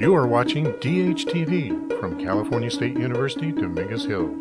You are watching DHTV from California State University, Dominguez Hills.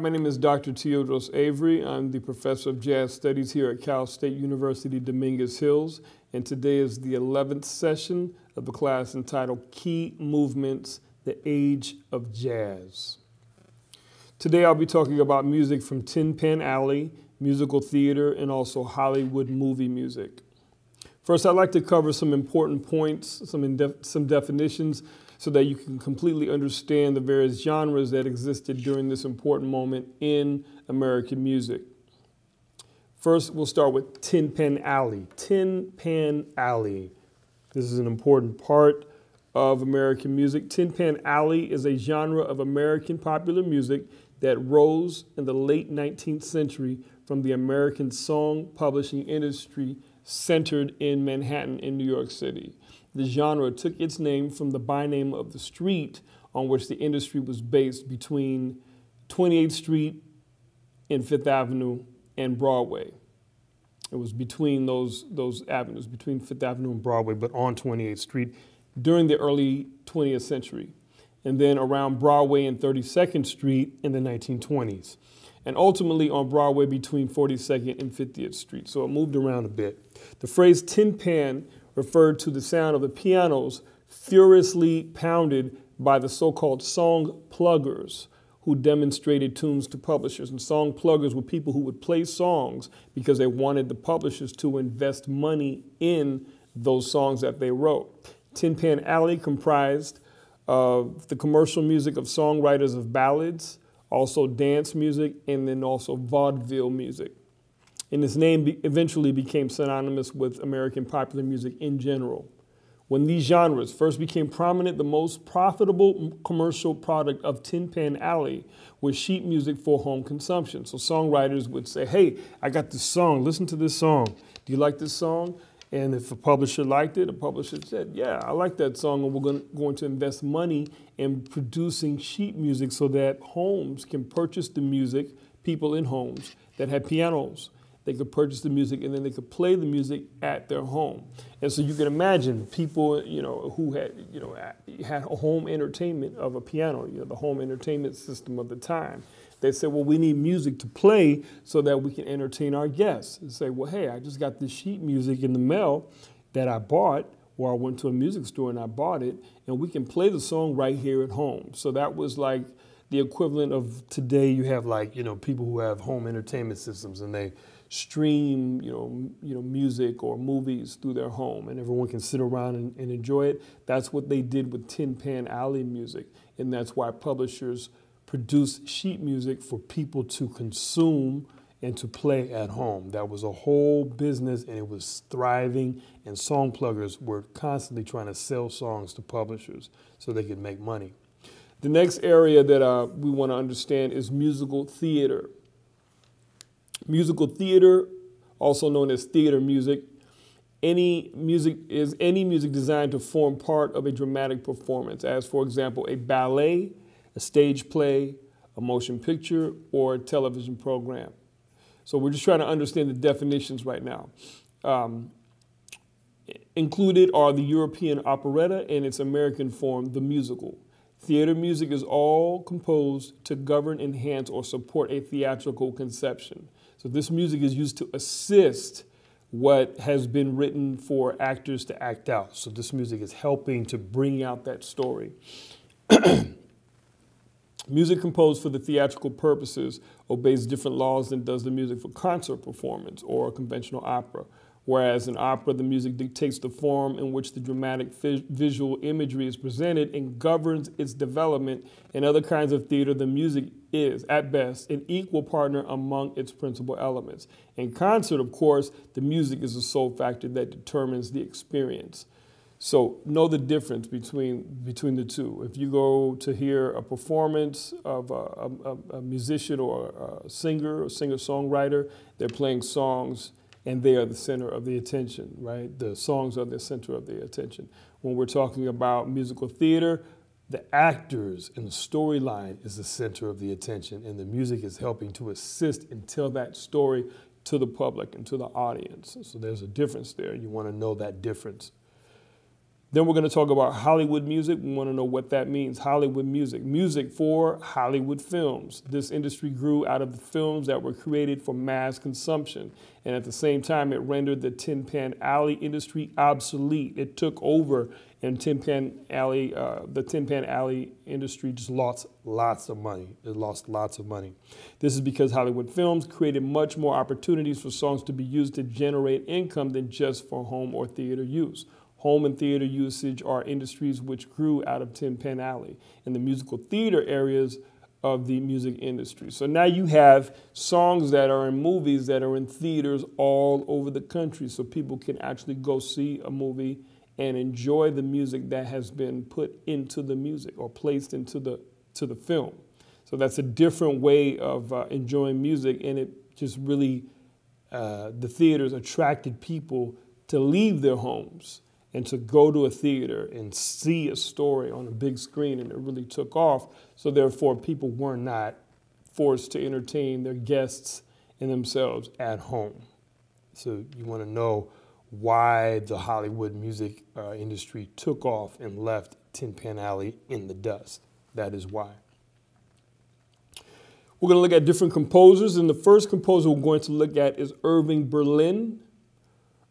My name is Dr. Teodross Avery. I'm the professor of jazz studies here at Cal State University Dominguez Hills, and today is the 11th session of the class entitled Key Movements The Age of Jazz. Today I'll be talking about music from Tin Pan Alley, musical theater, and also Hollywood movie music. First, I'd like to cover some important points, some, some definitions, so that you can completely understand the various genres that existed during this important moment in American music. First, we'll start with Tin Pan Alley. Tin Pan Alley. This is an important part of American music. Tin Pan Alley is a genre of American popular music that rose in the late 19th century from the American song publishing industry centered in Manhattan in New York City. The genre took its name from the byname of the street on which the industry was based between 28th Street and Fifth Avenue and Broadway. It was between those, those avenues, between Fifth Avenue and Broadway, but on 28th Street during the early 20th century. And then around Broadway and 32nd Street in the 1920s. And ultimately on Broadway between 42nd and 50th Street. So it moved around a bit. The phrase tin pan referred to the sound of the pianos furiously pounded by the so-called song pluggers who demonstrated tunes to publishers. And song pluggers were people who would play songs because they wanted the publishers to invest money in those songs that they wrote. Tin Pan Alley comprised of the commercial music of songwriters of ballads, also dance music, and then also vaudeville music and his name be eventually became synonymous with American popular music in general. When these genres first became prominent, the most profitable commercial product of Tin Pan Alley was sheet music for home consumption. So songwriters would say, hey, I got this song, listen to this song. Do you like this song? And if a publisher liked it, a publisher said, yeah, I like that song, and we're going to invest money in producing sheet music so that homes can purchase the music, people in homes that had pianos they could purchase the music and then they could play the music at their home. And so you can imagine people, you know, who had, you know, had a home entertainment of a piano, you know, the home entertainment system of the time. They said, well, we need music to play so that we can entertain our guests. And say, well, hey, I just got this sheet music in the mail that I bought or I went to a music store and I bought it, and we can play the song right here at home. So that was like the equivalent of today you have like, you know, people who have home entertainment systems and they stream, you know, you know, music or movies through their home, and everyone can sit around and, and enjoy it. That's what they did with Tin Pan Alley music, and that's why publishers produce sheet music for people to consume and to play at home. That was a whole business, and it was thriving. And song pluggers were constantly trying to sell songs to publishers so they could make money. The next area that uh, we want to understand is musical theater. Musical theater, also known as theater music, any music is any music designed to form part of a dramatic performance, as for example, a ballet, a stage play, a motion picture, or a television program. So we're just trying to understand the definitions right now. Um, included are the European operetta and its American form, the musical. Theater music is all composed to govern, enhance, or support a theatrical conception. So this music is used to assist what has been written for actors to act out. So this music is helping to bring out that story. music composed for the theatrical purposes obeys different laws than does the music for concert performance or a conventional opera. Whereas in opera, the music dictates the form in which the dramatic visual imagery is presented and governs its development. In other kinds of theater, the music is, at best, an equal partner among its principal elements. In concert, of course, the music is the sole factor that determines the experience. So know the difference between between the two. If you go to hear a performance of a, a, a musician or a singer or singer-songwriter, they're playing songs and they are the center of the attention, right? The songs are the center of the attention. When we're talking about musical theater, the actors and the storyline is the center of the attention, and the music is helping to assist and tell that story to the public and to the audience. So there's a difference there. You want to know that difference. Then we're going to talk about Hollywood music. We want to know what that means. Hollywood music. Music for Hollywood films. This industry grew out of the films that were created for mass consumption. And at the same time, it rendered the Tin Pan Alley industry obsolete. It took over, and Tin Pan Alley, uh, the Tin Pan Alley industry just lost lots of money. It lost lots of money. This is because Hollywood films created much more opportunities for songs to be used to generate income than just for home or theater use. Home and theater usage are industries which grew out of Tin Pan Alley and the musical theater areas of the music industry. So now you have songs that are in movies that are in theaters all over the country so people can actually go see a movie and enjoy the music that has been put into the music or placed into the to the film. So that's a different way of uh, enjoying music and it just really uh, the theaters attracted people to leave their homes and to go to a theater and see a story on a big screen and it really took off. So therefore people were not forced to entertain their guests and themselves at home. So you want to know why the Hollywood music uh, industry took off and left Tin Pan Alley in the dust. That is why. We're going to look at different composers, and the first composer we're going to look at is Irving Berlin.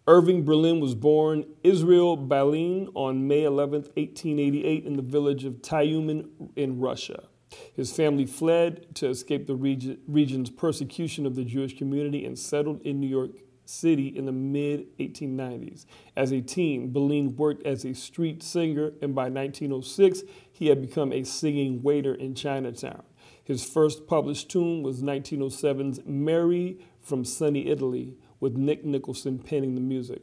Irving Berlin was born Israel Balin on May 11, 1888, in the village of Tyumen in Russia. His family fled to escape the region's persecution of the Jewish community and settled in New York City in the mid 1890s. As a teen, Berlin worked as a street singer, and by 1906, he had become a singing waiter in Chinatown. His first published tune was 1907's Mary from Sunny Italy, with Nick Nicholson penning the music.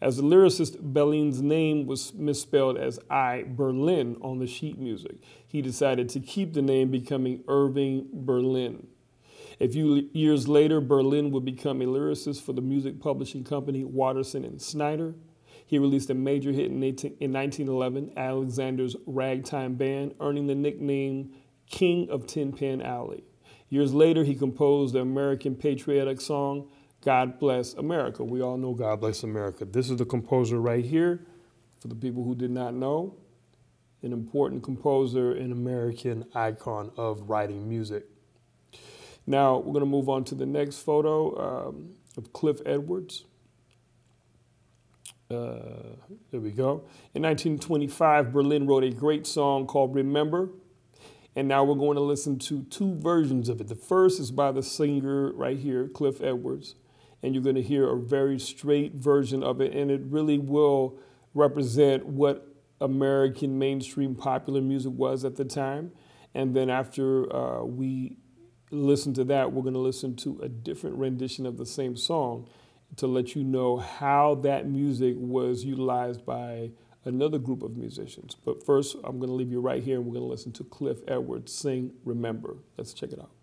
As a lyricist, Berlin's name was misspelled as I Berlin on the sheet music. He decided to keep the name, becoming Irving Berlin. A few years later, Berlin would become a lyricist for the music publishing company Waterson and Snyder. He released a major hit in, 18, in 1911, Alexander's Ragtime Band, earning the nickname King of Tin Pan Alley. Years later, he composed the American patriotic song God Bless America. We all know God Bless America. This is the composer right here, for the people who did not know, an important composer, an American icon of writing music. Now, we're going to move on to the next photo um, of Cliff Edwards. Uh, there we go. In 1925, Berlin wrote a great song called Remember. And now we're going to listen to two versions of it. The first is by the singer right here, Cliff Edwards and you're going to hear a very straight version of it, and it really will represent what American mainstream popular music was at the time. And then after uh, we listen to that, we're going to listen to a different rendition of the same song to let you know how that music was utilized by another group of musicians. But first, I'm going to leave you right here, and we're going to listen to Cliff Edwards sing Remember. Let's check it out.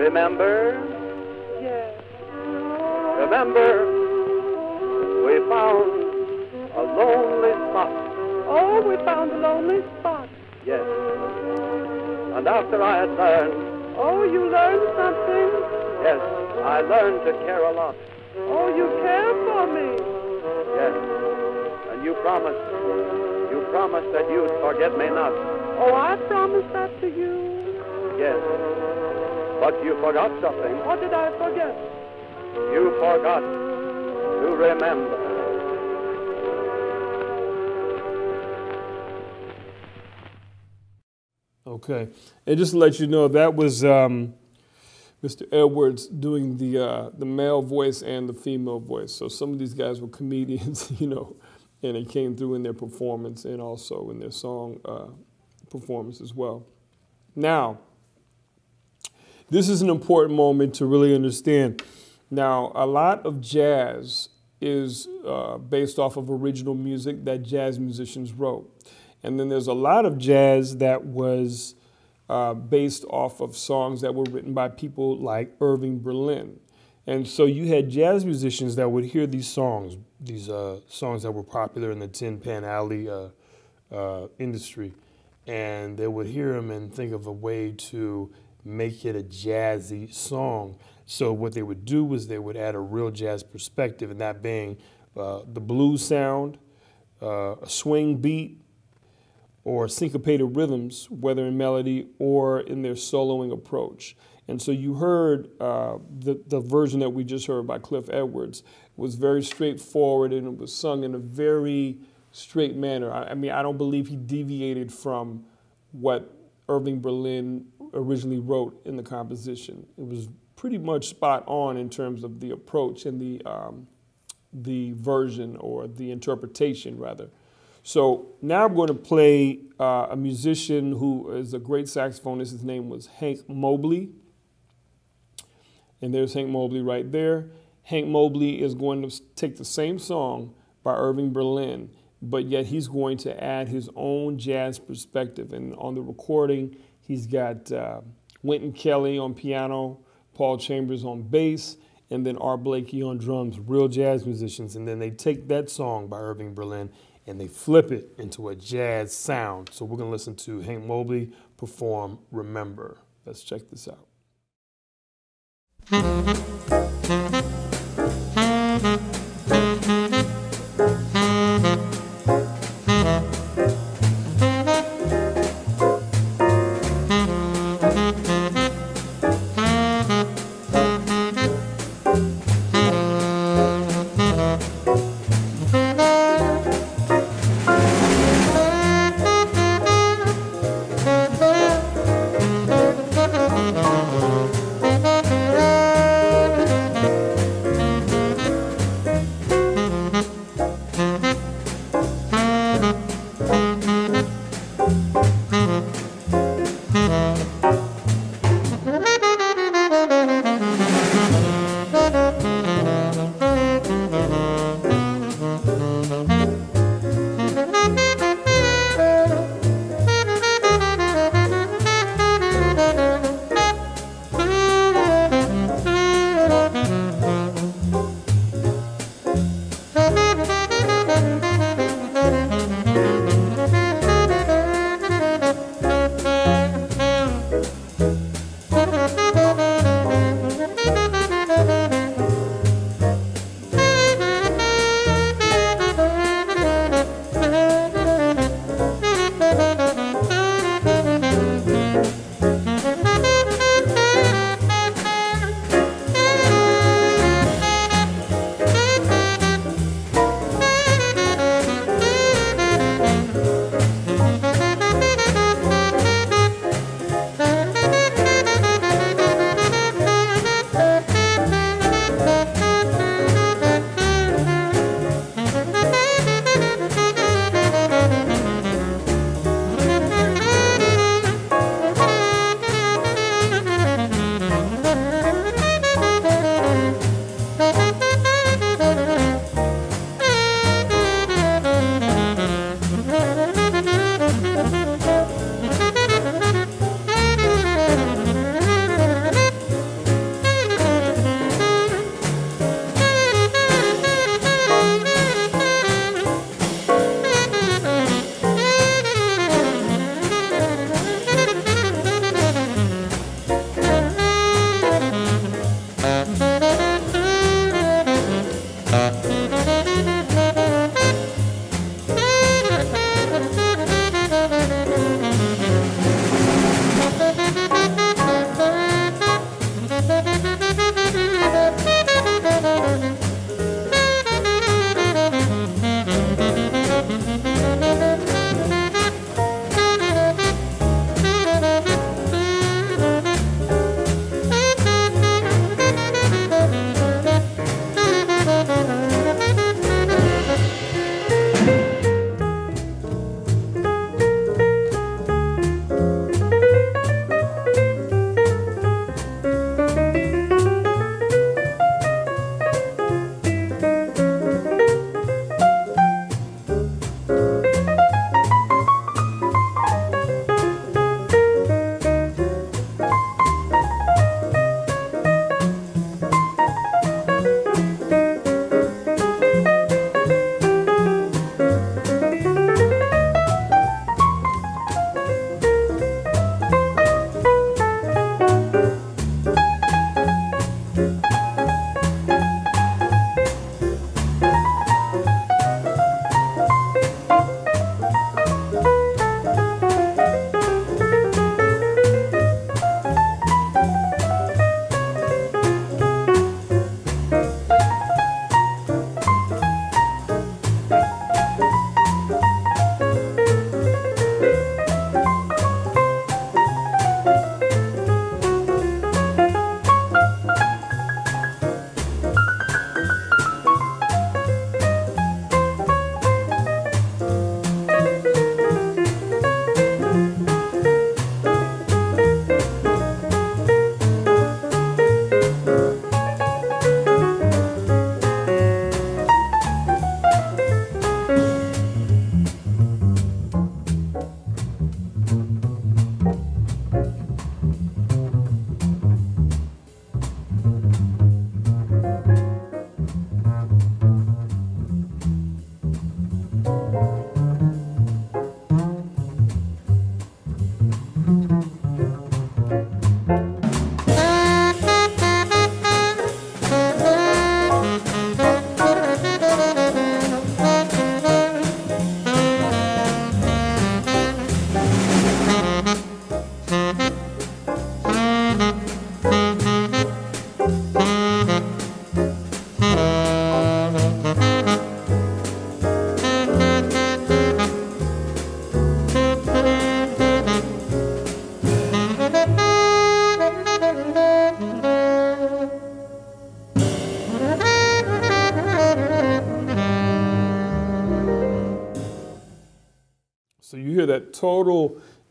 Remember? Yes. Remember, we found a lonely spot. Oh, we found a lonely spot. Yes. And after I had learned, Oh, you learned something? yes, I learned to care a lot. Oh, you care for me. Yes. And you promised, you promised that you'd forget me not. Oh, I promised that to you. Yes. But you forgot something. What did I forget? You forgot to remember. Okay, and just to let you know, that was um, Mr. Edwards doing the uh, the male voice and the female voice. So some of these guys were comedians, you know, and it came through in their performance and also in their song uh, performance as well. Now, this is an important moment to really understand. Now, a lot of jazz is uh, based off of original music that jazz musicians wrote. And then there's a lot of jazz that was uh, based off of songs that were written by people like Irving Berlin. And so you had jazz musicians that would hear these songs, these uh, songs that were popular in the Tin Pan Alley uh, uh, industry, and they would hear them and think of a way to make it a jazzy song. So what they would do was they would add a real jazz perspective, and that being uh, the blues sound, uh, a swing beat, or syncopated rhythms, whether in melody or in their soloing approach. And so you heard uh, the, the version that we just heard by Cliff Edwards was very straightforward and it was sung in a very straight manner. I, I mean, I don't believe he deviated from what Irving Berlin originally wrote in the composition. It was pretty much spot on in terms of the approach and the, um, the version or the interpretation, rather. So now I'm going to play uh, a musician who is a great saxophonist. His name was Hank Mobley. And there's Hank Mobley right there. Hank Mobley is going to take the same song by Irving Berlin, but yet he's going to add his own jazz perspective. And on the recording, he's got uh, Wynton Kelly on piano, Paul Chambers on bass, and then Art Blakey on drums, real jazz musicians. And then they take that song by Irving Berlin and they flip it into a jazz sound. So we're going to listen to Hank Mobley perform Remember. Let's check this out.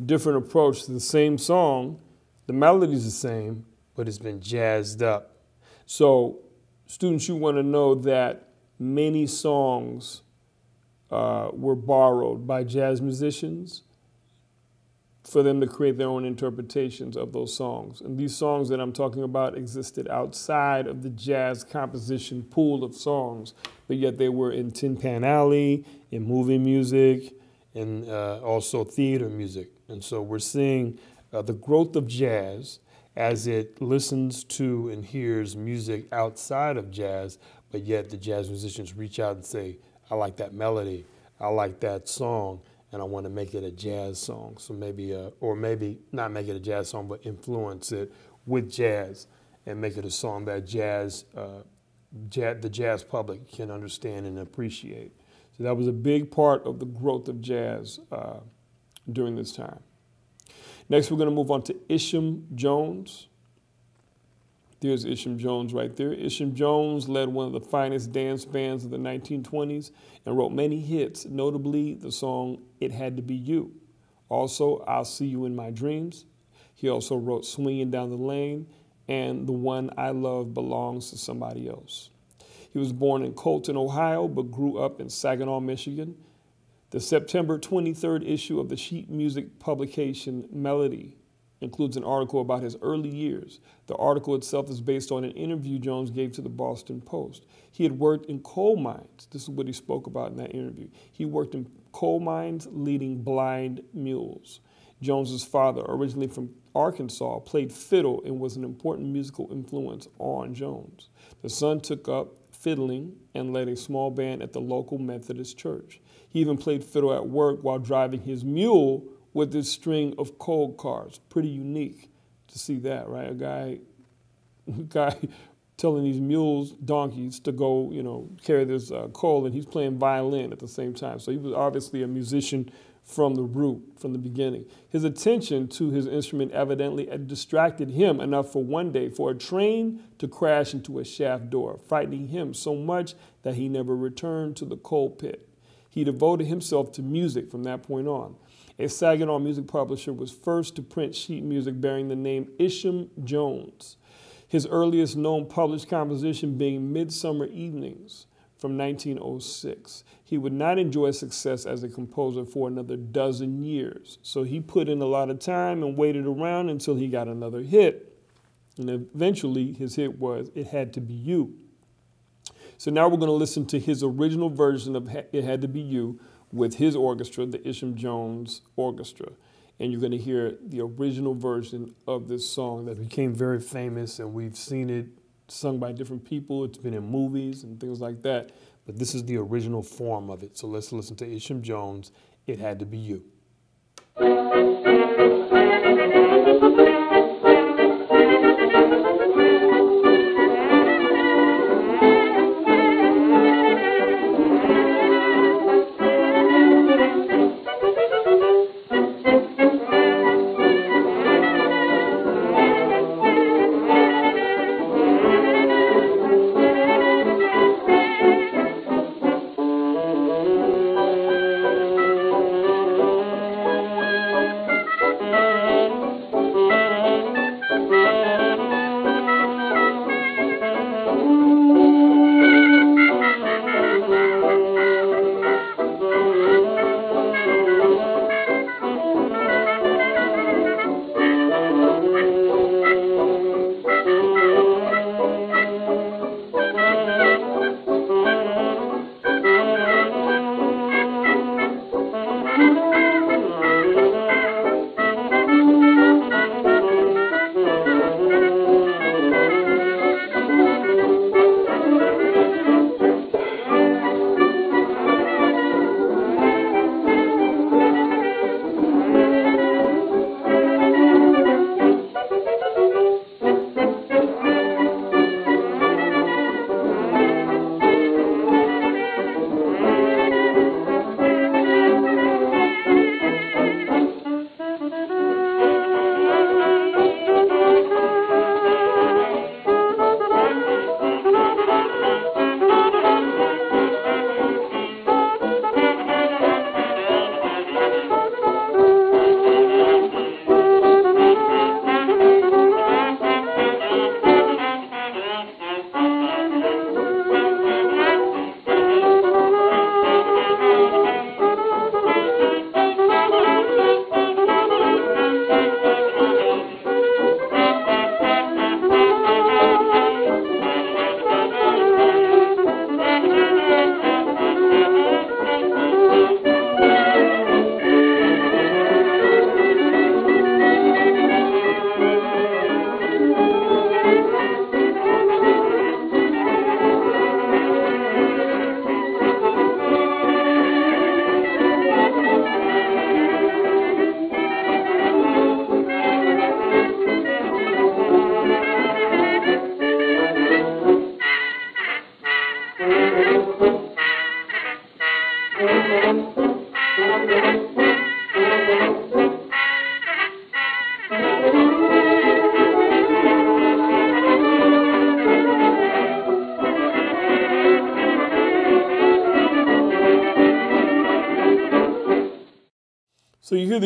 Different approach to the same song. The melody's the same, but it's been jazzed up. So, students, you want to know that many songs uh, were borrowed by jazz musicians for them to create their own interpretations of those songs. And these songs that I'm talking about existed outside of the jazz composition pool of songs, but yet they were in Tin Pan Alley, in movie music, and uh, also theater music. And so we're seeing uh, the growth of jazz as it listens to and hears music outside of jazz, but yet the jazz musicians reach out and say, I like that melody, I like that song, and I want to make it a jazz song. So maybe, uh, or maybe not make it a jazz song, but influence it with jazz and make it a song that jazz, uh, jazz the jazz public can understand and appreciate. So that was a big part of the growth of jazz uh, during this time. Next, we're going to move on to Isham Jones. There's Isham Jones right there. Isham Jones led one of the finest dance bands of the 1920s and wrote many hits, notably the song It Had to Be You. Also, I'll See You in My Dreams. He also wrote Swinging Down the Lane and The One I Love Belongs to Somebody Else. He was born in Coalton, Ohio, but grew up in Saginaw, Michigan. The September 23rd issue of the sheet music publication Melody includes an article about his early years. The article itself is based on an interview Jones gave to the Boston Post. He had worked in coal mines. This is what he spoke about in that interview. He worked in coal mines leading blind mules. Jones's father, originally from Arkansas, played fiddle and was an important musical influence on Jones. The son took up fiddling and led a small band at the local Methodist church. He even played fiddle at work while driving his mule with this string of coal cars. Pretty unique to see that, right? A guy, a guy telling these mules, donkeys, to go, you know, carry this uh, coal, and he's playing violin at the same time. So he was obviously a musician from the root, from the beginning. His attention to his instrument evidently distracted him enough for one day for a train to crash into a shaft door, frightening him so much that he never returned to the coal pit. He devoted himself to music from that point on. A Saginaw music publisher was first to print sheet music bearing the name Isham Jones. His earliest known published composition being Midsummer Evenings from 1906. He would not enjoy success as a composer for another dozen years. So he put in a lot of time and waited around until he got another hit. And eventually his hit was It Had to Be You. So now we're going to listen to his original version of It Had to Be You with his orchestra, the Isham Jones Orchestra. And you're going to hear the original version of this song that became very famous, and we've seen it sung by different people. It's been in movies and things like that. But this is the original form of it. So let's listen to Isham Jones. It had to be you.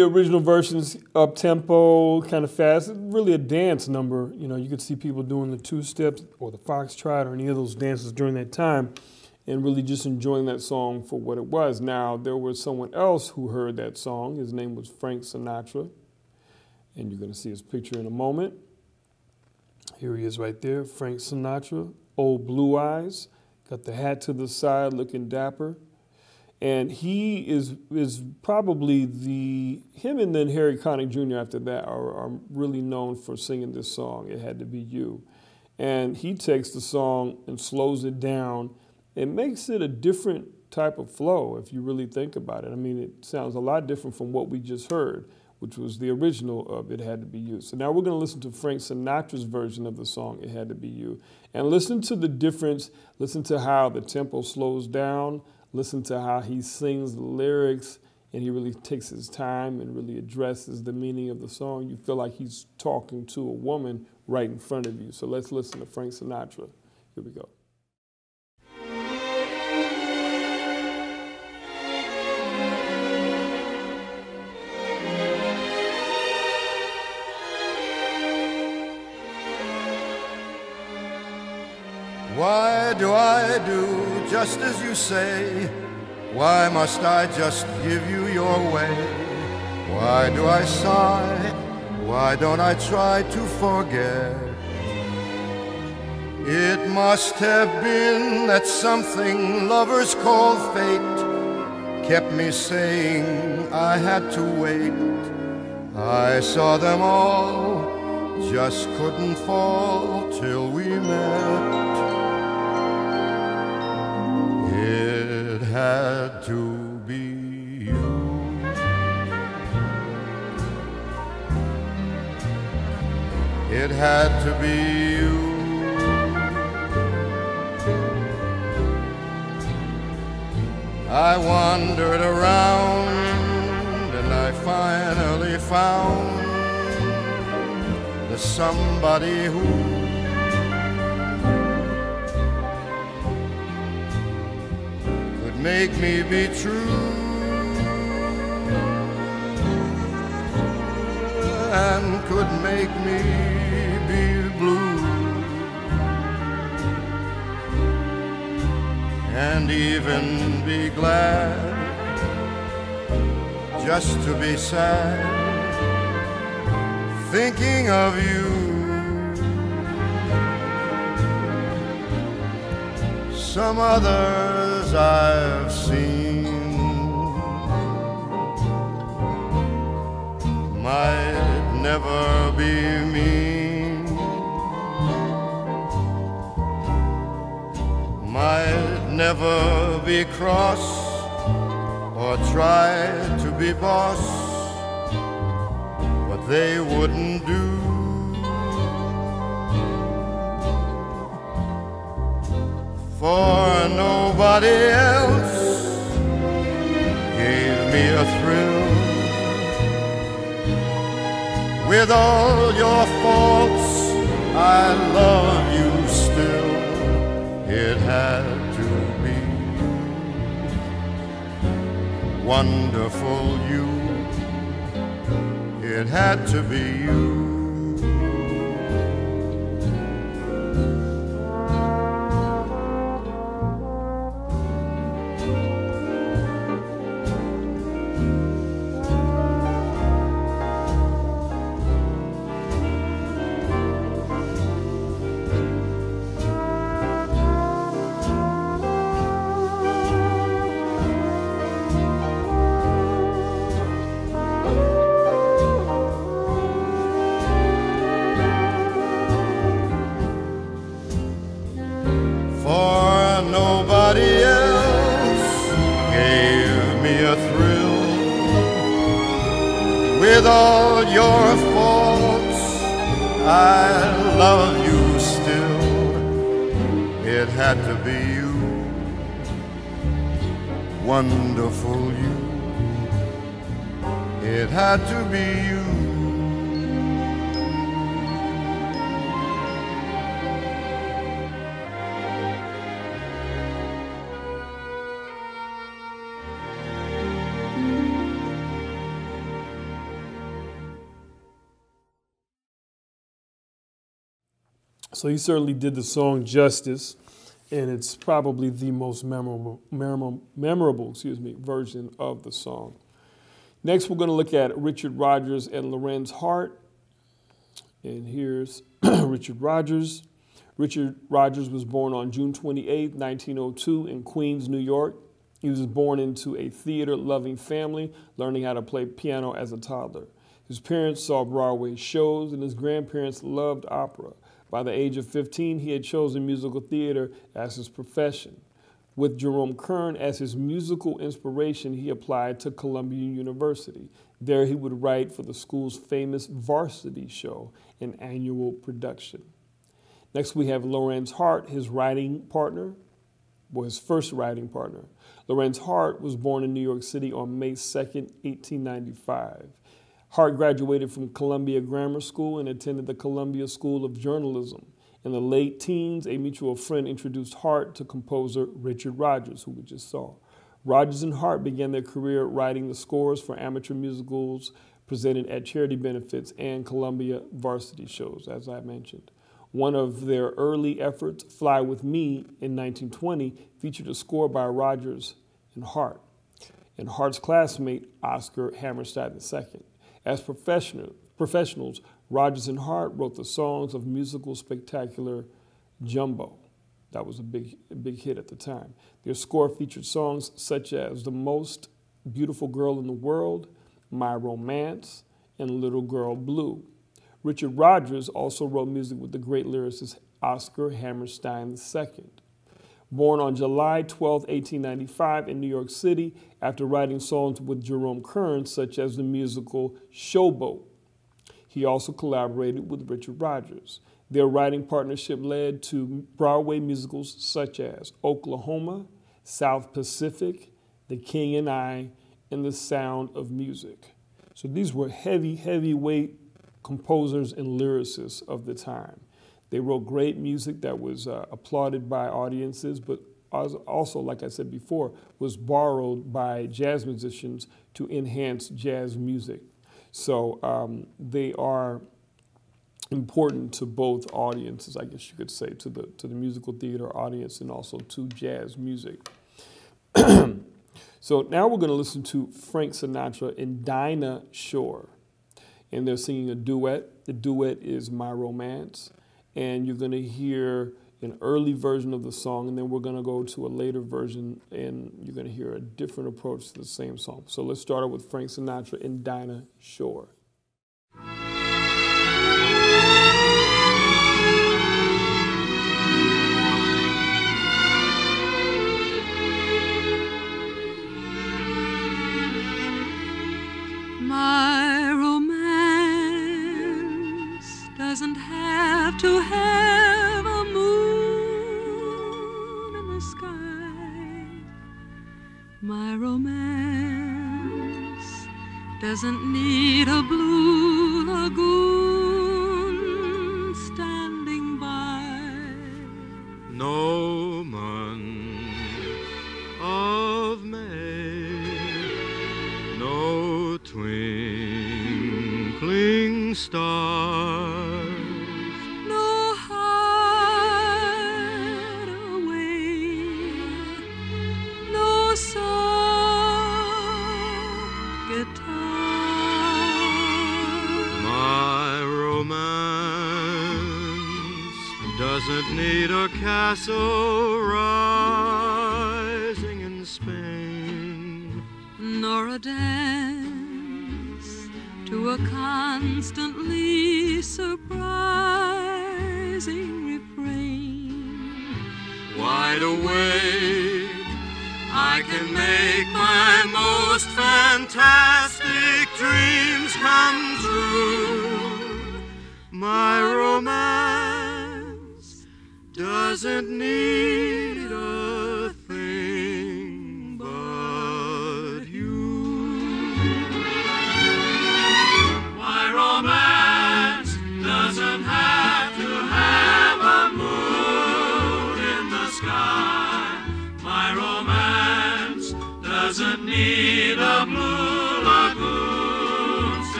The original versions up tempo, kind of fast. really a dance number. You know, you could see people doing the two steps or the foxtrot or any of those dances during that time and really just enjoying that song for what it was. Now, there was someone else who heard that song. His name was Frank Sinatra. And you're going to see his picture in a moment. Here he is right there, Frank Sinatra, old blue eyes, got the hat to the side looking dapper and he is is probably the him and then Harry Connick Jr. after that are, are, really known for singing this song. It had to be you, and he takes the song and slows it down and makes it a different type of flow. If you really think about it, I mean, it sounds a lot different from what we just heard, which was the original of "It Had to Be You." So now we're going to listen to Frank Sinatra's version of the song "It Had to Be You," and listen to the difference. Listen to how the tempo slows down listen to how he sings the lyrics and he really takes his time and really addresses the meaning of the song. You feel like he's talking to a woman right in front of you. So let's listen to Frank Sinatra. Here we go. Why do I do just as you say? Why must I just give you your way? Why do I sigh? Why don't I try to forget? It must have been that something lovers call fate kept me saying I had to wait. I saw them all, just couldn't fall till we met. Had to be you. It had to be you. I wandered around and I finally found the somebody who make me be true. And could make me be blue. And even be glad just to be sad thinking of you. Some other I've seen might never be mean, might never be cross or try to be boss, but they wouldn't do. For nobody else gave me a thrill. With all your faults, I love you still. It had to be wonderful, you. It had to be you. So he certainly did the song justice, and it's probably the most memorable, memorable, memorable excuse me, version of the song. Next, we're going to look at Richard Rodgers and Lorenz Hart. And here's Richard Rodgers. Richard Rodgers was born on June 28, 1902, in Queens, New York. He was born into a theater loving family, learning how to play piano as a toddler. His parents saw Broadway shows, and his grandparents loved opera. By the age of 15, he had chosen musical theater as his profession. With Jerome Kern as his musical inspiration, he applied to Columbia University. There, he would write for the school's famous varsity show, an annual production. Next, we have Lorenz Hart, his writing partner, well, his first writing partner. Lorenz Hart was born in New York City on May 2, 1895. Hart graduated from Columbia Grammar School and attended the Columbia School of Journalism. In the late teens, a mutual friend introduced Hart to composer Richard Rodgers, who we just saw. Rodgers and Hart began their career writing the scores for amateur musicals presented at charity benefits and Columbia varsity shows, as I mentioned. One of their early efforts, Fly With Me, in 1920, featured a score by Rodgers and Hart, and Hart's classmate, Oscar Hammerstein II. As professional, professionals, Rodgers and Hart wrote the songs of musical spectacular Jumbo. That was a big, a big hit at the time. Their score featured songs such as The Most Beautiful Girl in the World, My Romance, and Little Girl Blue. Richard Rodgers also wrote music with the great lyricist Oscar Hammerstein II. Born on July 12, 1895, in New York City, after writing songs with Jerome Kern, such as the musical Showboat. He also collaborated with Richard Rodgers. Their writing partnership led to Broadway musicals such as Oklahoma, South Pacific, The King and I, and The Sound of Music. So these were heavy, heavyweight composers and lyricists of the time. They wrote great music that was uh, applauded by audiences, but also, like I said before, was borrowed by jazz musicians to enhance jazz music. So um, they are important to both audiences, I guess you could say, to the to the musical theater audience and also to jazz music. so now we're going to listen to Frank Sinatra and Dinah Shore, and they're singing a duet. The duet is "My Romance." And you're going to hear an early version of the song, and then we're going to go to a later version, and you're going to hear a different approach to the same song. So let's start out with Frank Sinatra and Dinah Shore. To have a moon in the sky. My romance doesn't need a blue a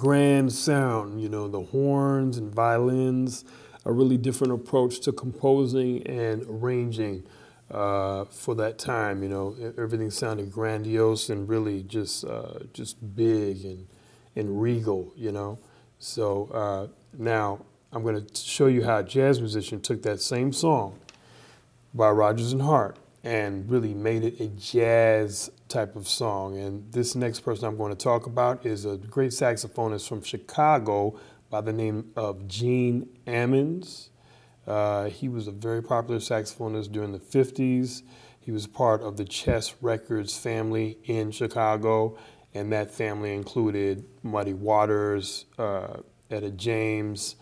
grand sound, you know, the horns and violins, a really different approach to composing and arranging uh, for that time. You know, everything sounded grandiose and really just uh, just big and and regal. You know, so uh, now I'm going to show you how a jazz musician took that same song by Rodgers and Hart and really made it a jazz type of song. And this next person I'm going to talk about is a great saxophonist from Chicago by the name of Gene Ammons. Uh, he was a very popular saxophonist during the 50s. He was part of the Chess Records family in Chicago, and that family included Muddy Waters, uh, Etta James,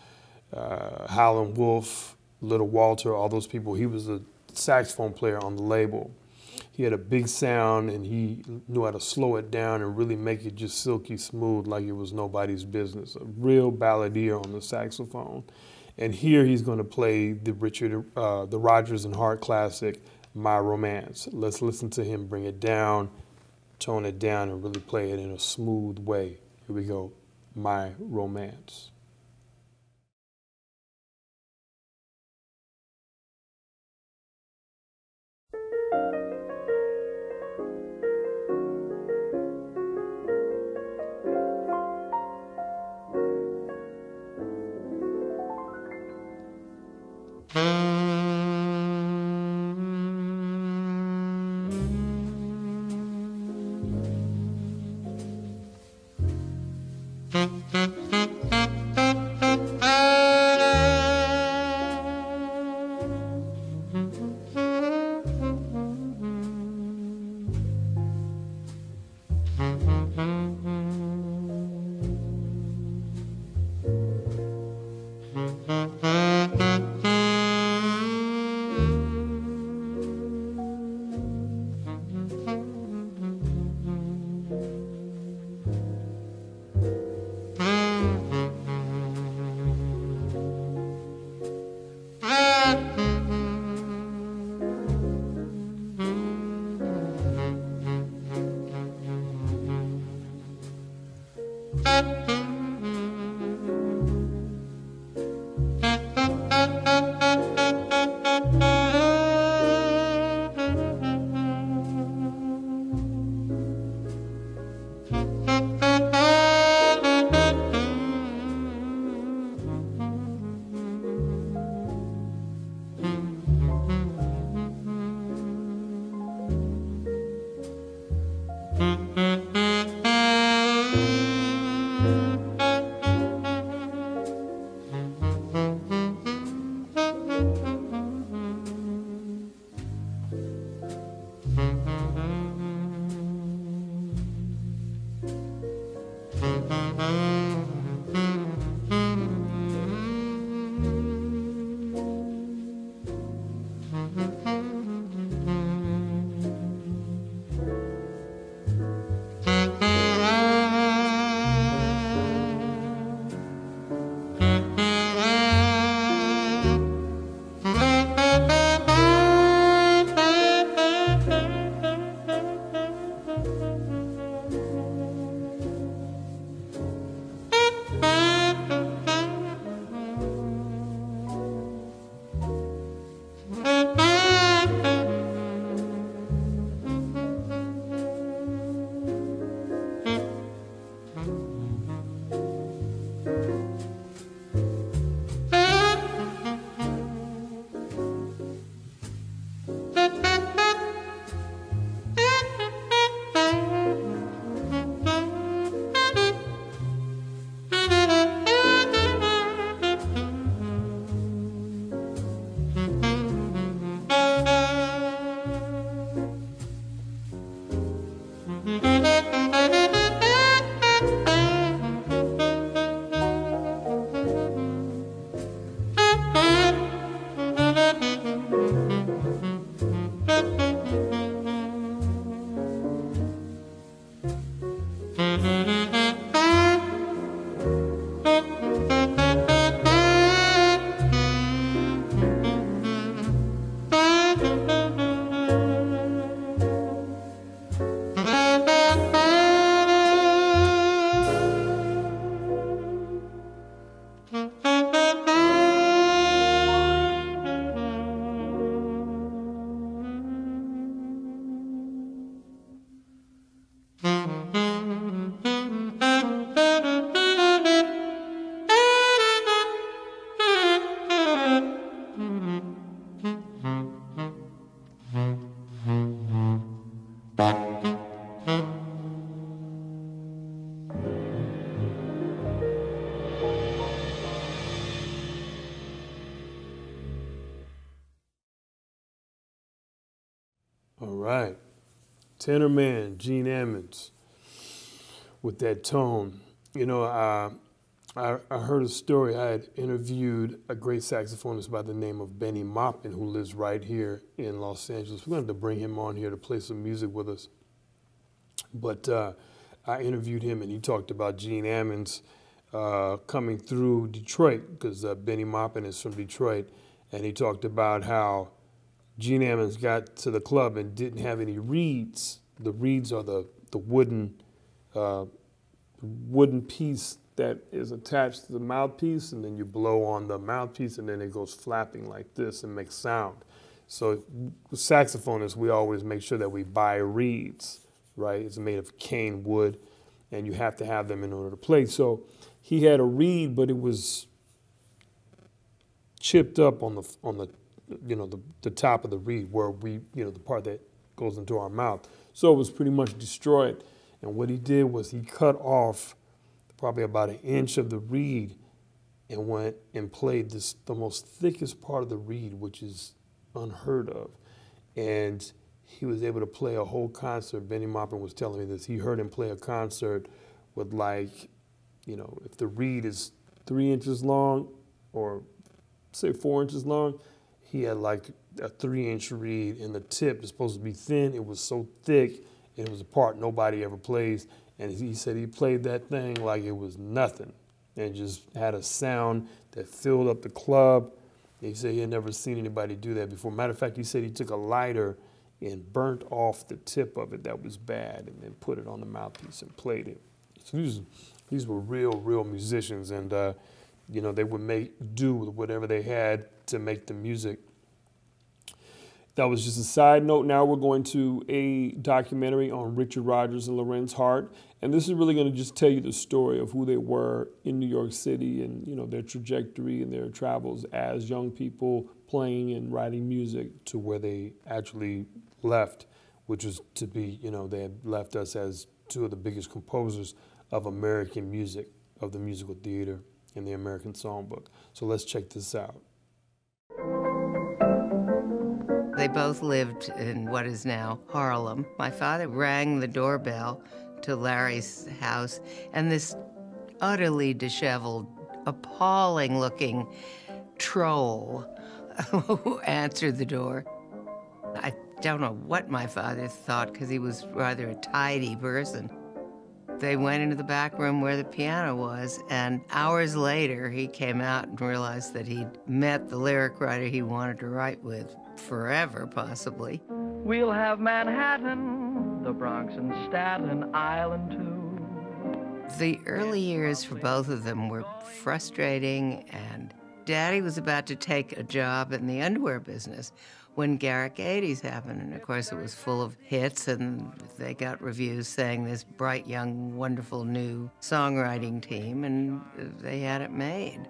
uh, Howlin' Wolf, Little Walter, all those people. He was a saxophone player on the label. He had a big sound and he knew how to slow it down and really make it just silky smooth like it was nobody's business. A real balladeer on the saxophone. And here he's going to play the Richard, uh, the Rodgers and Hart classic, My Romance. Let's listen to him bring it down, tone it down, and really play it in a smooth way. Here we go, My Romance. Tenor man, Gene Ammons, with that tone. You know, uh, I, I, heard a story. I had interviewed a great saxophonist by the name of Benny Maupin, who lives right here in Los Angeles. We're going to bring him on here to play some music with us. But uh, I interviewed him, and he talked about Gene Ammons uh, coming through Detroit, because uh, Benny Maupin is from Detroit, and he talked about how Gene Ammons got to the club and didn't have any reeds. The reeds are the, the wooden uh, wooden piece that is attached to the mouthpiece, and then you blow on the mouthpiece, and then it goes flapping like this and makes sound. So, saxophonists, we always make sure that we buy reeds, right? It's made of cane wood, and you have to have them in order to play. So, he had a reed, but it was chipped up on the on the you know the, the top of the reed where we you know the part that goes into our mouth. So it was pretty much destroyed. And what he did was he cut off probably about an inch of the reed and went and played this the most thickest part of the reed, which is unheard of. And he was able to play a whole concert. Benny Maupin was telling me this. He heard him play a concert with like, you know, if the reed is three inches long or say four inches long, he had like a three inch reed and the tip is supposed to be thin. It was so thick and it was a part nobody ever plays. And he said he played that thing like it was nothing and just had a sound that filled up the club. He said he had never seen anybody do that before. Matter of fact, he said he took a lighter and burnt off the tip of it that was bad and then put it on the mouthpiece and played it. So these, these were real, real musicians and uh, you know, they would make do with whatever they had to make the music. That was just a side note. Now we're going to a documentary on Richard Rodgers and Lorenz Hart. And this is really going to just tell you the story of who they were in New York City and, you know, their trajectory and their travels as young people playing and writing music to where they actually left, which was to be, you know, they had left us as two of the biggest composers of American music, of the musical theater in the American Songbook. So let's check this out. They both lived in what is now Harlem. My father rang the doorbell to Larry's house, and this utterly disheveled, appalling looking troll answered the door. I don't know what my father thought because he was rather a tidy person. They went into the back room where the piano was, and hours later, he came out and realized that he'd met the lyric writer he wanted to write with forever, possibly. We'll have Manhattan, the Bronx and Staten Island, too. The early years for both of them were frustrating, and Daddy was about to take a job in the underwear business when Garrick Gaieties happened. And of course, it was full of hits, and they got reviews saying this bright, young, wonderful new songwriting team, and they had it made.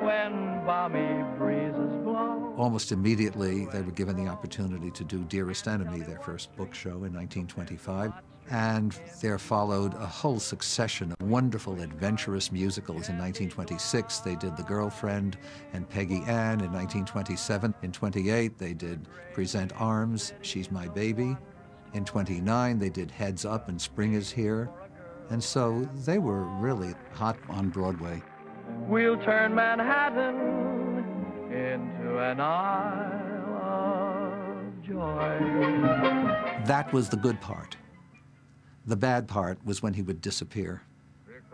When balmy breezes blow. Almost immediately, they were given the opportunity to do Dearest Enemy, their first book show in 1925. And there followed a whole succession of wonderful, adventurous musicals. In 1926, they did The Girlfriend and Peggy Ann. In 1927, in 28, they did Present Arms, She's My Baby. In 29, they did Heads Up and Spring Is Here. And so they were really hot on Broadway. We'll turn Manhattan into an isle of joy. That was the good part. The bad part was when he would disappear.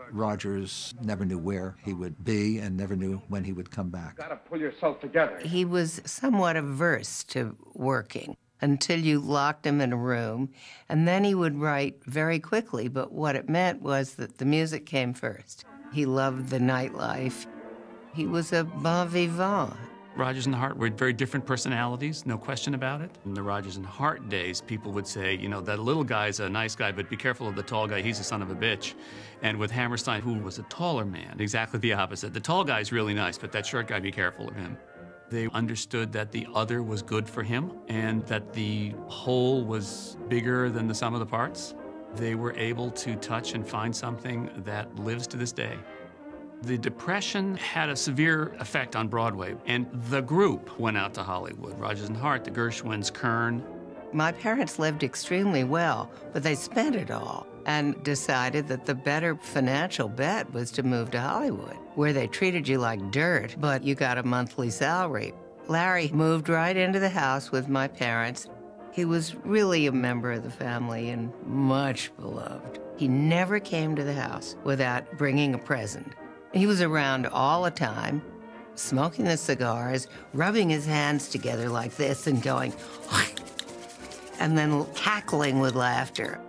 Rodgers never knew where he would be and never knew when he would come back. Gotta pull yourself together. He was somewhat averse to working until you locked him in a room, and then he would write very quickly, but what it meant was that the music came first. He loved the nightlife. He was a bon vivant. Rodgers and Hart were very different personalities, no question about it. In the Rodgers and Hart days, people would say, you know, that little guy's a nice guy, but be careful of the tall guy, he's a son of a bitch. And with Hammerstein, who was a taller man, exactly the opposite. The tall guy's really nice, but that short guy, be careful of him. They understood that the other was good for him and that the whole was bigger than the sum of the parts. They were able to touch and find something that lives to this day. The Depression had a severe effect on Broadway, and the group went out to Hollywood. Rodgers and Hart, the Gershwins, Kern. My parents lived extremely well, but they spent it all and decided that the better financial bet was to move to Hollywood, where they treated you like dirt, but you got a monthly salary. Larry moved right into the house with my parents. He was really a member of the family and much beloved. He never came to the house without bringing a present. He was around all the time, smoking the cigars, rubbing his hands together like this and going, and then cackling with laughter.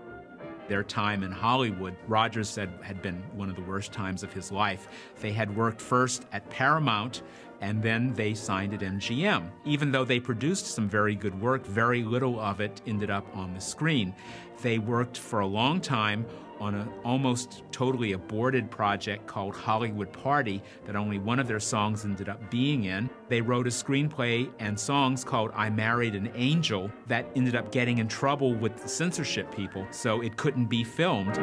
Their time in Hollywood, Rodgers said, had been one of the worst times of his life. They had worked first at Paramount, and then they signed at MGM. Even though they produced some very good work, very little of it ended up on the screen. They worked for a long time on an almost totally aborted project called Hollywood Party that only one of their songs ended up being in. They wrote a screenplay and songs called I Married an Angel that ended up getting in trouble with the censorship people, so it couldn't be filmed.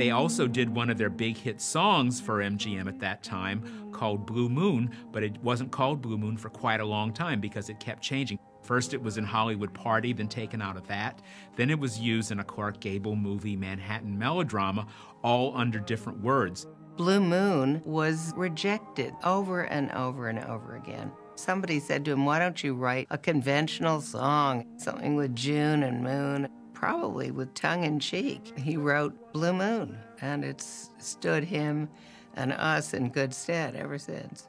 They also did one of their big hit songs for MGM at that time called Blue Moon, but it wasn't called Blue Moon for quite a long time because it kept changing. First, it was in Hollywood Party, then taken out of that. Then it was used in a Clark Gable movie, Manhattan Melodrama, all under different words. Blue Moon was rejected over and over and over again. Somebody said to him, Why don't you write a conventional song, something with June and moon? Probably with tongue in cheek. He wrote Blue Moon, and it's stood him and us in good stead ever since.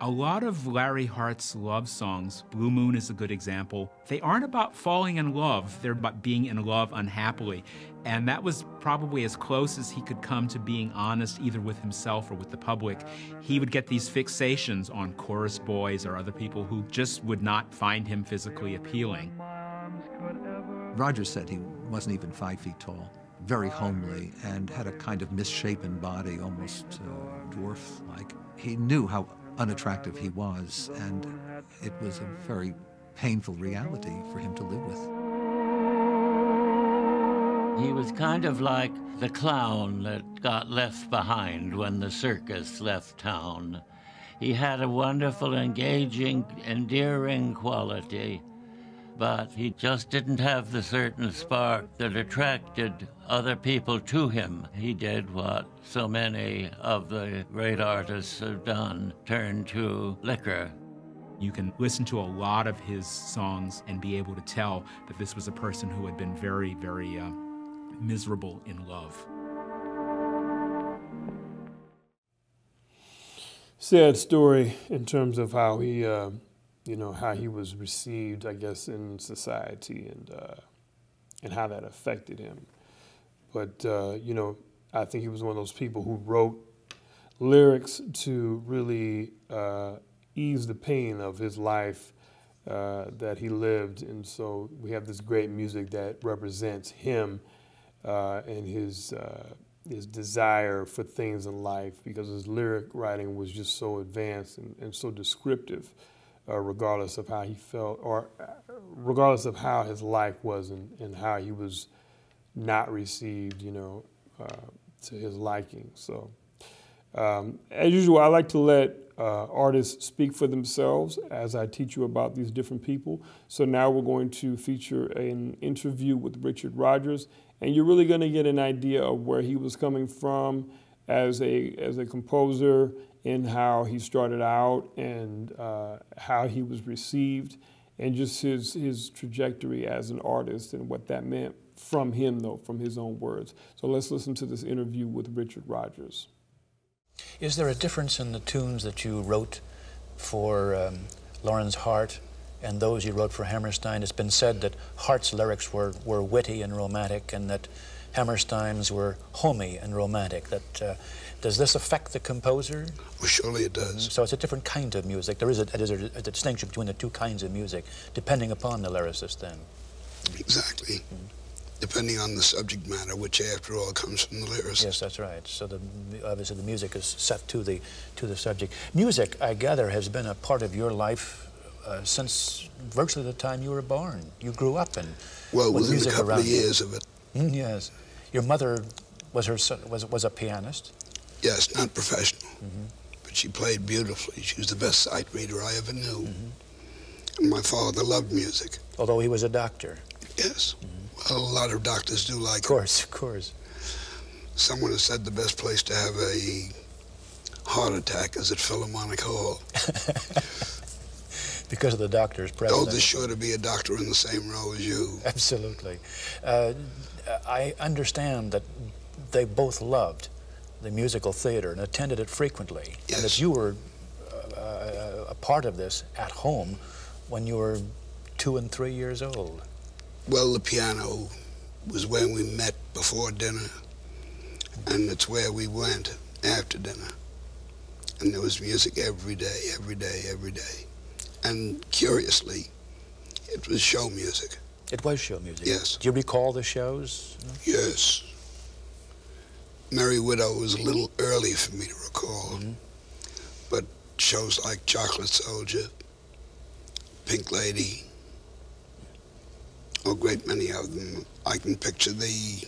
A lot of Larry Hart's love songs, Blue Moon is a good example, they aren't about falling in love, they're about being in love unhappily. And that was probably as close as he could come to being honest either with himself or with the public. He would get these fixations on chorus boys or other people who just would not find him physically appealing. Rodgers said he wasn't even five feet tall, very homely, and had a kind of misshapen body, almost uh, dwarf-like. He knew how unattractive he was, and it was a very painful reality for him to live with. He was kind of like the clown that got left behind when the circus left town. He had a wonderful, engaging, endearing quality, but he just didn't have the certain spark that attracted other people to him. He did what so many of the great artists have done turn to liquor. You can listen to a lot of his songs and be able to tell that this was a person who had been very, very uh, miserable in love. Sad story in terms of how he, uh, you know, how he was received, I guess, in society and uh, and how that affected him. But uh, you know, I think he was one of those people who wrote lyrics to really uh, ease the pain of his life uh, that he lived, and so we have this great music that represents him uh, and his uh, his desire for things in life because his lyric writing was just so advanced and, and so descriptive, uh, regardless of how he felt or uh, regardless of how his life was and, and how he was not received, you know, uh, to his liking. So, um, as usual, I like to let uh, artists speak for themselves as I teach you about these different people. So now we're going to feature an interview with Richard Rodgers, and you're really going to get an idea of where he was coming from as a as a composer and how he started out and uh, how he was received and just his his trajectory as an artist and what that meant from him, though, from his own words. So let's listen to this interview with Richard Rodgers. Is there a difference in the tunes that you wrote for um, Hart and those you wrote for Hammerstein? It's been said that Hart's lyrics were, were witty and romantic and that Hammerstein's were homey and romantic. That uh, Does this affect the composer? Well, surely it does. So it's a different kind of music. There is a, is a, a distinction between the two kinds of music, depending upon the lyricist then. Exactly. Mm depending on the subject matter, which after all comes from the lyricist. Yes, that's right. So the, obviously the music is set to the to the subject. Music, I gather, has been a part of your life uh, since virtually the time you were born. You grew up in well within a couple of years you. of it. Mm, yes, your mother was her was was a pianist. Yes, not professional. Mm -hmm. but she played beautifully. She was the best sight reader I ever knew. And my father loved music. Although he was a doctor. Yes. Well, a lot of doctors do like Of course, of course. Someone has said the best place to have a heart attack is at Philharmonic Hall. because of the doctor's presence. Oh, there's sure to be a doctor in the same row as you. Absolutely. Uh, I understand that they both loved the musical theater and attended it frequently, Yes. and that you were uh, a part of this at home when you were two and three years old. Well, the piano was where we met before dinner, and it's where we went after dinner. And there was music every day, every day, every day. And curiously, it was show music. It was show music. Yes. Do you recall the shows? Yes. Merry Widow was a little early for me to recall, mm-hmm. but shows like Chocolate Soldier, Pink Lady, a great many of them. I can picture the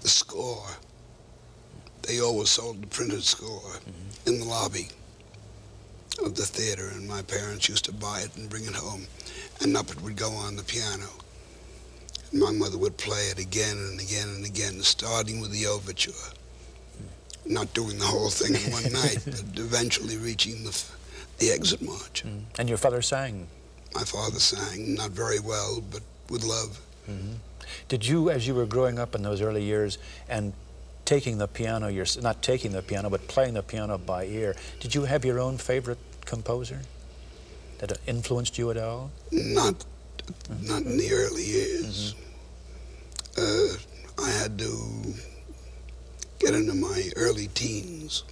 the score. They always sold the printed score mm-hmm. in the lobby of the theater, and my parents used to buy it and bring it home, and up it would go on the piano. And my mother would play it again and again and again, starting with the overture. Not doing the whole thing in one night, but eventually reaching the, f- the exit march. Mm. And your father sang. My father sang, not very well, but with love. Mm-hmm. Did you, as you were growing up in those early years and taking the piano, your, not taking the piano, but playing the piano by ear, did you have your own favorite composer that influenced you at all? Not, not in the early years. Mm-hmm. Uh, I had to get into my early teens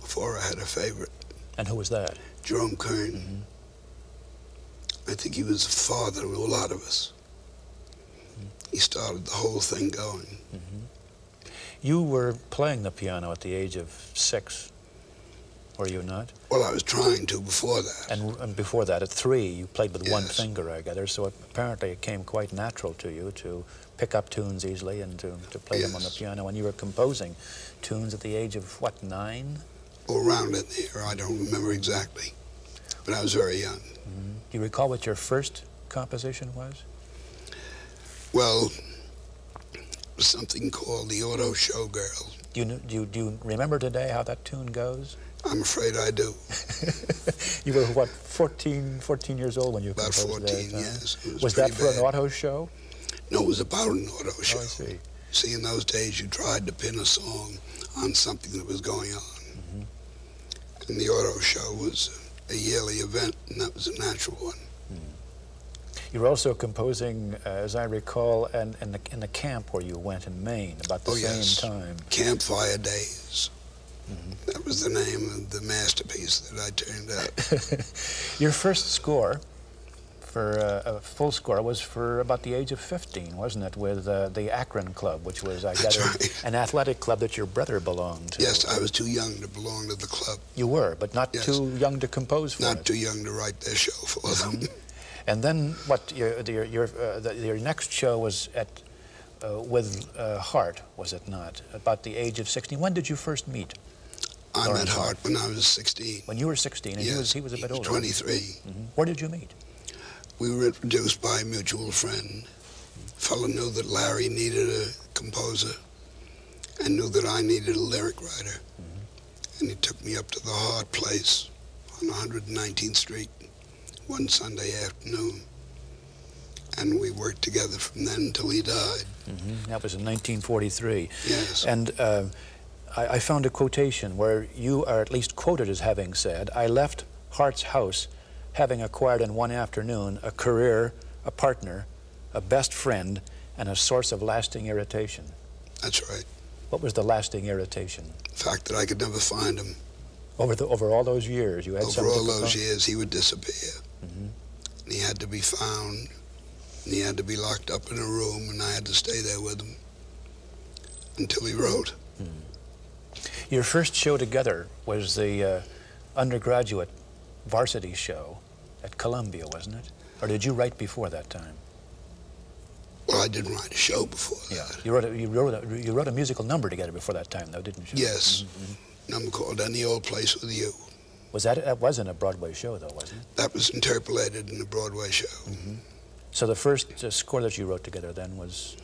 before I had a favorite. And who was that? Jerome Kern. Mm-hmm. I think he was the father of a lot of us. Mm-hmm. He started the whole thing going. You were playing the piano at the age of six, were you not? Well, I was trying to before that. And, and before that, at three, you played with one finger, I gather. So apparently, it came quite natural to you to pick up tunes easily and to, to play them on the piano. And you were composing tunes at the age of what, nine? Or around in there, I don't remember exactly. But I was very young. Mm-hmm. Do you recall what your first composition was? Well, it was something called the Auto Showgirl. Do you, do you, do you remember today how that tune goes? I'm afraid I do. You were, what, 14, 14 years old when you About composed 14, that? huh? yes. Was Was that for an auto show? No, it was about an auto show. Oh, I see. See, in those days, you tried to pin a song on something that was going on. Mm-hmm. And the auto show was a yearly event, and that was a natural one. You were also composing, uh, as I recall, in, in, the, in the camp where you went in Maine about the Oh, same yes. time. Campfire Days. Mm-hmm. That was the name of the masterpiece that I turned out. Your first score for uh, a full score was for about the age of 15, wasn't it, with uh, the Akron Club, which was, I gather, an athletic club that your brother belonged to. yes, I was too young to belong to the club. You were, but not Yes. too young to compose for them. Not it. too young to write their show for them. And then what? Your your your, uh, the, your next show was at uh, with uh, Hart, was it not? About the age of 16. When did you first meet? I met Hart when I was 16. When you were 16, and he was he was a bit older. 23. Mhm. Where did you meet? We were introduced by a mutual friend. Fellow knew that Larry needed a composer and knew that I needed a lyric writer. And he took me up to the Hart Place on 119th Street one Sunday afternoon. And we worked together from then until he died. hmm That was in 1943. Yes. And uh, I, I found a quotation where you are at least quoted as having said, "I left Hart's house, having acquired in one afternoon a career, a partner, a best friend, and a source of lasting irritation." That's right. What was the lasting irritation? The fact that I could never find him. Over the over all those years, you had Over all those years, he would disappear. Mhm. And he had to be found. And he had to be locked up in a room, and I had to stay there with him until he wrote. Your first show together was the uh, undergraduate varsity show at Columbia, wasn't it? Or did you write before that time? Well, I didn't write a show before Yeah. You wrote a, you wrote a, you wrote a musical number together before that time, though, didn't you? Yes. Mhm, mhm. number called Any Old Place With You. Was that, that wasn't a Broadway show, though, wasn't it? That was interpolated in a Broadway show. Mm-hmm. So the first uh, score that you wrote together then was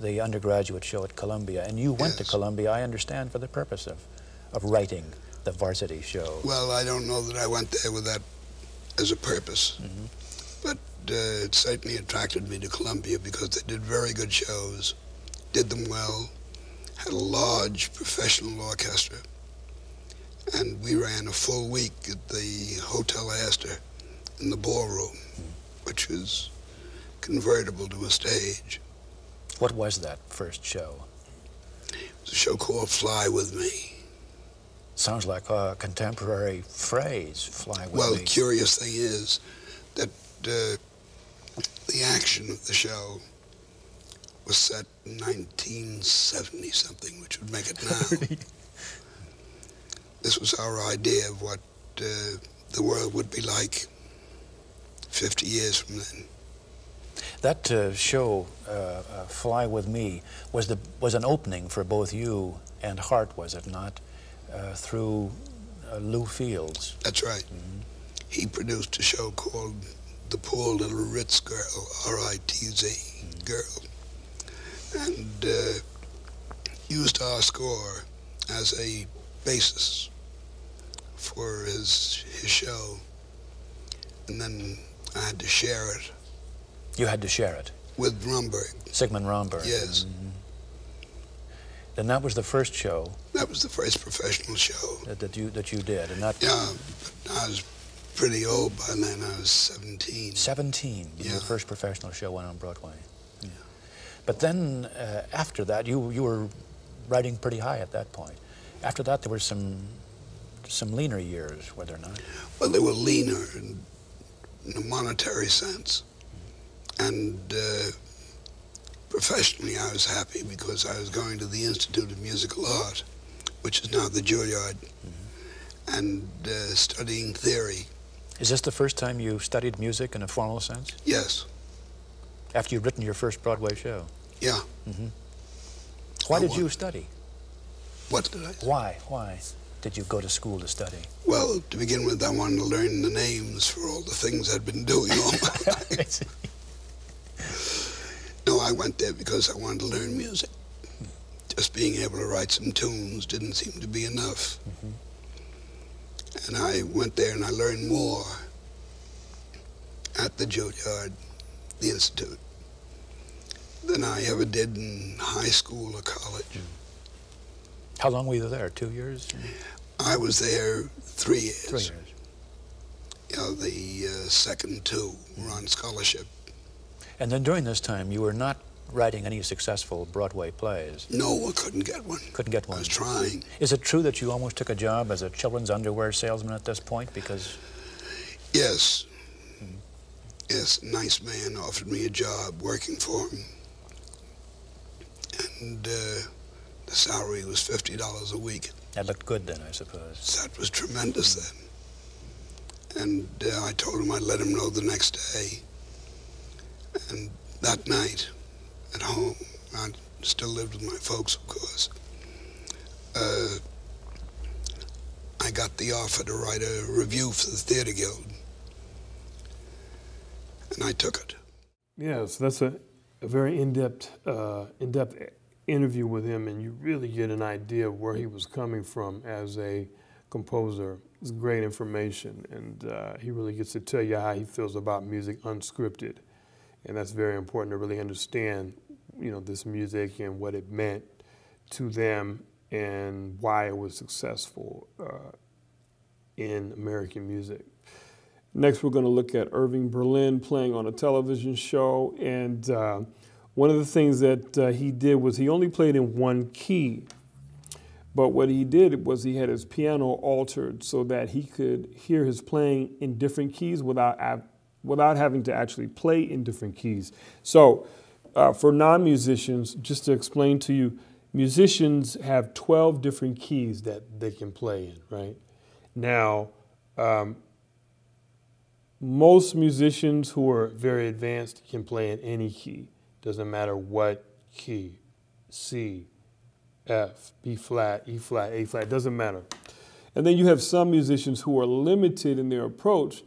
the undergraduate show at Columbia. And you went Yes. to Columbia, I understand, for the purpose of, of writing the varsity show. Well, I don't know that I went there with that as a purpose, Mm-hmm. but uh, it certainly attracted me to Columbia because they did very good shows, did them well, had a large professional orchestra, and we ran a full week at the Hotel Astor in the ballroom, which was convertible to a stage. What was that first show? It was a show called Fly With Me. Sounds like a contemporary phrase, fly with well, me. the curious thing is that uh, the action of the show was set in 1970 something, which would make it now. this was our idea of what uh, the world would be like 50 years from then. That uh, show, uh, uh, Fly With Me, was, the, was an opening for both you and Hart, was it not? Uh, through uh, Lew Fields. That's right. He produced a show called The Poor Little Ritz Girl, R-I-T-Z, Girl, and uh, used our score as a basis for his his show, and then I had to share it You had to share it. with Romberg. Sigmund Romberg. Yes, And that was the first show that was the first professional show. that, that you that you did, and that Yeah, but I was pretty old by then. I was 17. 17, Yeah. your first professional show went on Broadway. Yeah. But then uh, after that, you you were riding pretty high at that point. After that, there were some some leaner years, were there not? Well, they were leaner in, in a monetary sense. And uh, professionally, I was happy because I was going to the Institute of Musical Art, which is now the Juilliard, and uh, studying theory. Is this the first time you studied music in a formal sense? Yes, After you'd written your first Broadway show? yeah. hmm Why I did you study? What did I? Why? Why did you go to school to study? Well, to begin with, I wanted to learn the names for all the things I'd been doing all my life. No, I went there because I wanted to learn music. Just being able to write some tunes didn't seem to be enough. And I went there and I learned more at the Juilliard, the Institute, than I ever did in high school or college. How long were you there? Two years? I was there three years. Three years. You know, the uh, second two were on scholarship. And then during this time, you were not writing any successful Broadway plays. No, I couldn't get one. Couldn't get one. I was trying. Is it true that you almost took a job as a children's underwear salesman at this point? Because Yes. Yes, a nice man offered me a job working for him. And uh, the salary was $50 a week. that looked good then, I suppose. That was tremendous then. And uh, I told him I'd let him know the next day. And that night, at home, I still lived with my folks, of course. Uh, I got the offer to write a review for the Theater Guild. And I took it. Yes, that's a, a very in-depth, uh, in-depth interview with him, and you really get an idea of where he was coming from as a composer. It's great information, and uh, he really gets to tell you how he feels about music unscripted, and that's very important to really understand, you know, this music and what it meant to them and why it was successful uh, in American music. Next, we're going to look at Irving Berlin playing on a television show. And uh, one of the things that uh, he did was he only played in one key. But what he did was he had his piano altered so that he could hear his playing in different keys without, without having to actually play in different keys. So, uh, for non musicians, just to explain to you, musicians have 12 different keys that they can play in, right? Now, um, most musicians who are very advanced can play in any key. Doesn't matter what key. C, F, B flat, E flat, A flat, doesn't matter. And then you have some musicians who are limited in their approach,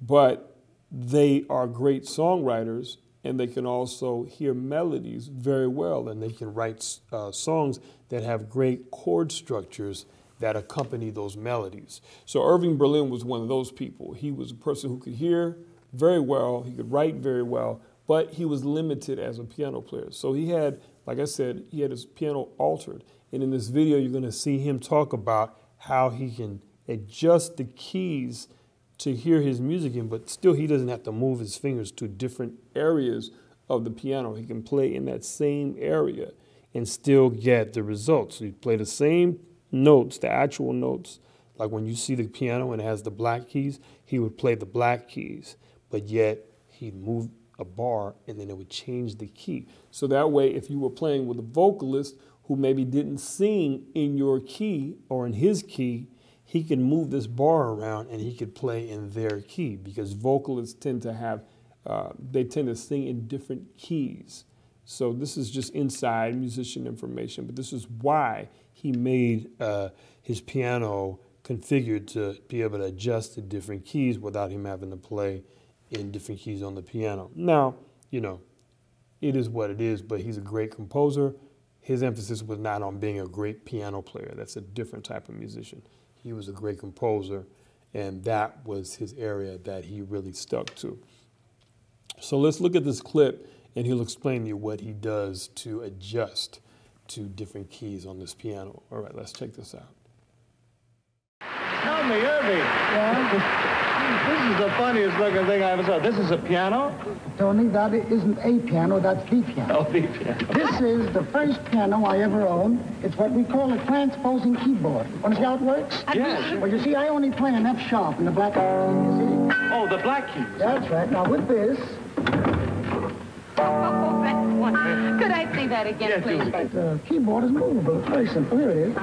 but they are great songwriters and they can also hear melodies very well and they can write uh, songs that have great chord structures that accompany those melodies. So Irving Berlin was one of those people. He was a person who could hear very well, he could write very well, but he was limited as a piano player. So he had, like I said, he had his piano altered. And in this video, you're going to see him talk about how he can adjust the keys to hear his music in, but still he doesn't have to move his fingers to different areas of the piano. He can play in that same area and still get the results. So you play the same notes, the actual notes, like when you see the piano and it has the black keys, he would play the black keys, but yet he'd move a bar and then it would change the key. So that way, if you were playing with a vocalist who maybe didn't sing in your key or in his key, he could move this bar around and he could play in their key because vocalists tend to have, uh, they tend to sing in different keys. So this is just inside musician information, but this is why he made uh, his piano configured to be able to adjust to different keys without him having to play in different keys on the piano. Now, you know, it is what it is, but he's a great composer. His emphasis was not on being a great piano player. That's a different type of musician. He was a great composer, and that was his area that he really stuck to. So let's look at this clip, and he'll explain to you what he does to adjust to different keys on this piano. All right, let's check this out. Tell me, Irving. Yeah? This is the funniest looking thing I ever saw. This is a piano? Tony, that isn't a piano, that's the piano. Oh, the piano. This is the first piano I ever owned. It's what we call a transposing keyboard. Want to see how it works? Yes. Well, you see, I only play an F sharp in the black key, you see? Oh, the black key. That's right. Now, with this... Oh, that's one. Could I see that again, yes, please? The keyboard is movable. It's very simple. Here it is.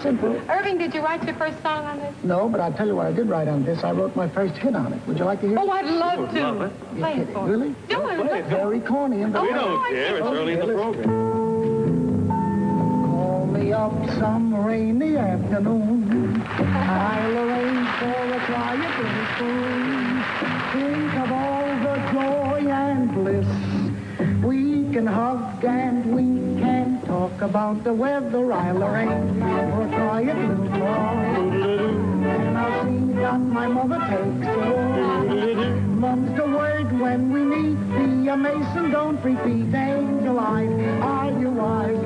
Simple. Irving, did you write your first song on this? No, but I'll tell you what I did write on this. I wrote my first hit on it. Would you like to hear oh, it? Oh, I'd love to. Love it. Play it for Really? Do it. Very corny. And we don't care. It's early in the program. Call me up some rainy afternoon. I'll arrange for a quiet little spoon. Think of all the joy and bliss. We can hug and we can talk about the weather. I'll arrange for a quiet little. And I'll down my mother takes so. Mum's the word when we meet. Be a mason, don't repeat. Angel eyes, are you wise?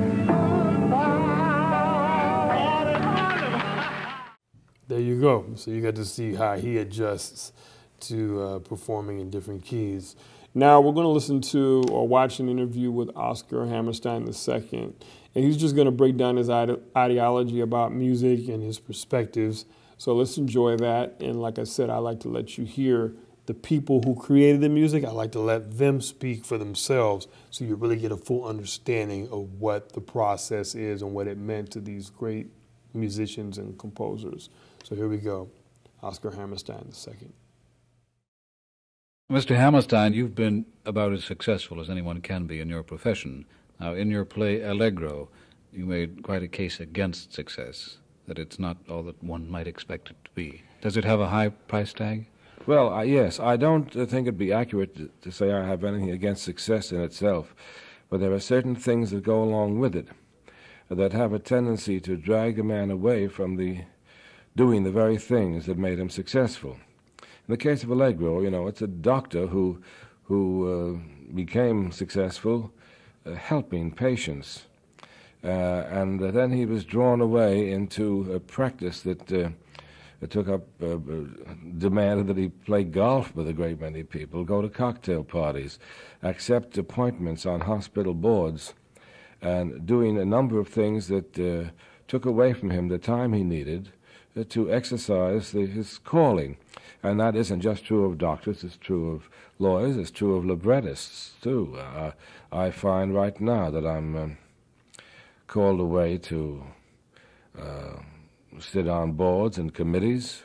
There you go. So you got to see how he adjusts to uh, performing in different keys. Now we're going to listen to or watch an interview with Oscar Hammerstein II, and he's just going to break down his ide ideology about music and his perspectives. So let's enjoy that. And like I said, I like to let you hear the people who created the music. I like to let them speak for themselves so you really get a full understanding of what the process is and what it meant to these great musicians and composers. So here we go. Oscar Hammerstein II. Mr. Hammerstein, you've been about as successful as anyone can be in your profession. Now, in your play Allegro, you made quite a case against success, that it's not all that one might expect it to be. Does it have a high price tag? Well, uh, yes. I don't uh, think it'd be accurate to, to say I have anything against success in itself, but there are certain things that go along with it that have a tendency to drag a man away from the doing the very things that made him successful. In the case of Allegro, you know, it's a doctor who, who uh, became successful uh, helping patients. Uh, and then he was drawn away into a practice that uh, took up, uh, demanded that he play golf with a great many people, go to cocktail parties, accept appointments on hospital boards, and doing a number of things that took away from him the time he needed to exercise the, his calling. And that isn't just true of doctors, it's true of lawyers, it's true of librettists, too. Uh, I find right now that I'm um, called away to uh, sit on boards and committees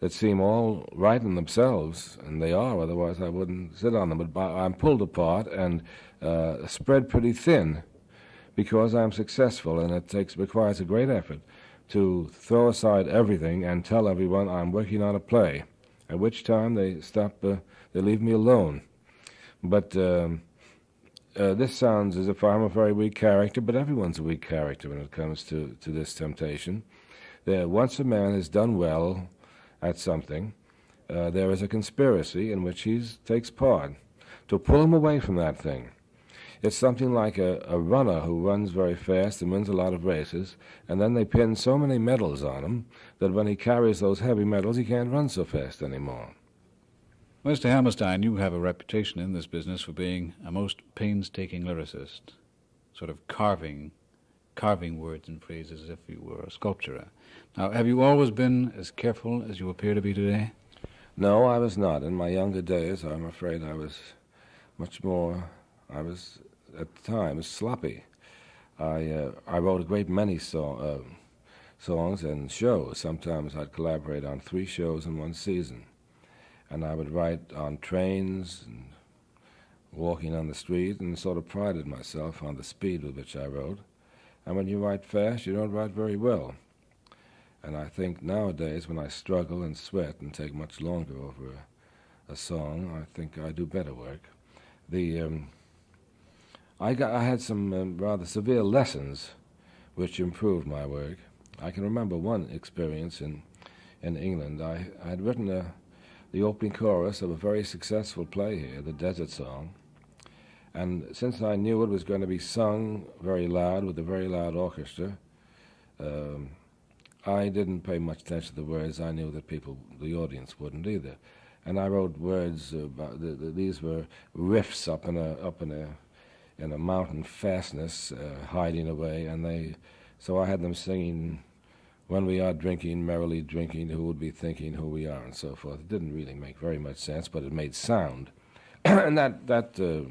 that seem all right in themselves, and they are, otherwise I wouldn't sit on them. But I'm pulled apart, and uh, spread pretty thin because I'm successful, and it takes requires a great effort to throw aside everything and tell everyone I'm working on a play. At which time they stop, uh, they leave me alone. But um, uh, this sounds as if I'm a very weak character, but everyone's a weak character when it comes to, to this temptation. Once a man has done well at something, uh, there is a conspiracy in which he takes part to pull him away from that thing. It's something like a, a runner who runs very fast and wins a lot of races, and then they pin so many medals on him that when he carries those heavy medals, he can't run so fast anymore. Mr. Hammerstein, you have a reputation in this business for being a most painstaking lyricist, sort of carving, carving words and phrases as if you were a sculptor. Now, have you always been as careful as you appear to be today? No, I was not. In my younger days, I'm afraid I was much more. I was at times sloppy. I uh, I wrote a great many so, uh, songs and shows. Sometimes I'd collaborate on three shows in one season and I would write on trains and walking on the street and sort of prided myself on the speed with which I wrote. And when you write fast, you don't write very well. And I think nowadays, when I struggle and sweat and take much longer over a, a song, I think I do better work. The um, I got I had some um, rather severe lessons, which improved my work. I can remember one experience in in England. I, I had written a the opening chorus of a very successful play here, The Desert Song. And since I knew it was going to be sung very loud with a very loud orchestra, um, I didn't pay much attention to the words. I knew that people, the audience, wouldn't either. And I wrote words about the, the, these were riffs up in a up in a in a mountain fastness, uh, hiding away, and they. So I had them singing when we are drinking, merrily drinking, who would be thinking who we are, and so forth. It didn't really make very much sense, but it made sound. and that, that uh,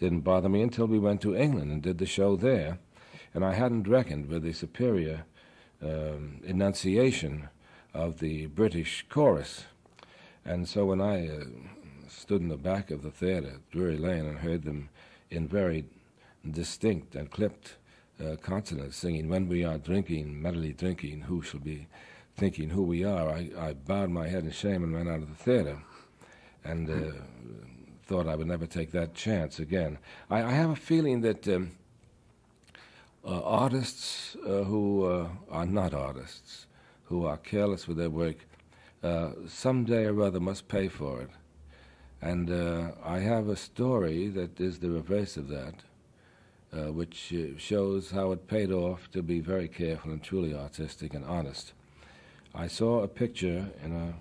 didn't bother me until we went to England and did the show there. And I hadn't reckoned with the superior um, enunciation of the British chorus. And so when I uh, stood in the back of the theater, Drury Lane, and heard them in very distinct and clipped uh, consonants singing, When we are drinking, merrily drinking, who shall be thinking who we are? I, I bowed my head in shame and ran out of the theater and uh, thought I would never take that chance again. I, I have a feeling that um, uh, artists uh, who uh, are not artists, who are careless with their work, uh, someday or other must pay for it. And I have a story that is the reverse of that uh, which uh, shows how it paid off to be very careful and truly artistic and honest. I saw a picture in a,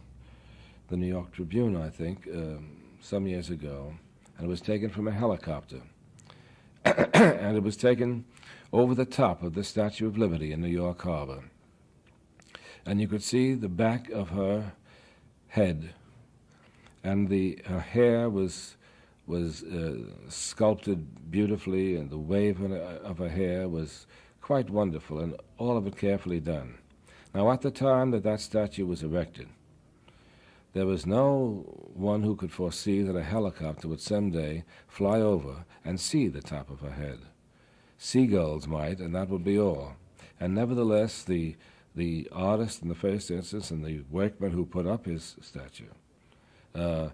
the New York Tribune, I think, um, some years ago, and it was taken from a helicopter. and it was taken over the top of the Statue of Liberty in New York Harbor. And you could see the back of her head, and the, her hair was was uh, sculpted beautifully, and the wave of her hair was quite wonderful, and all of it carefully done. Now, at the time that that statue was erected, there was no one who could foresee that a helicopter would someday fly over and see the top of her head. Seagulls might, and that would be all. And nevertheless, the, the artist in the first instance and the workman who put up his statue uh,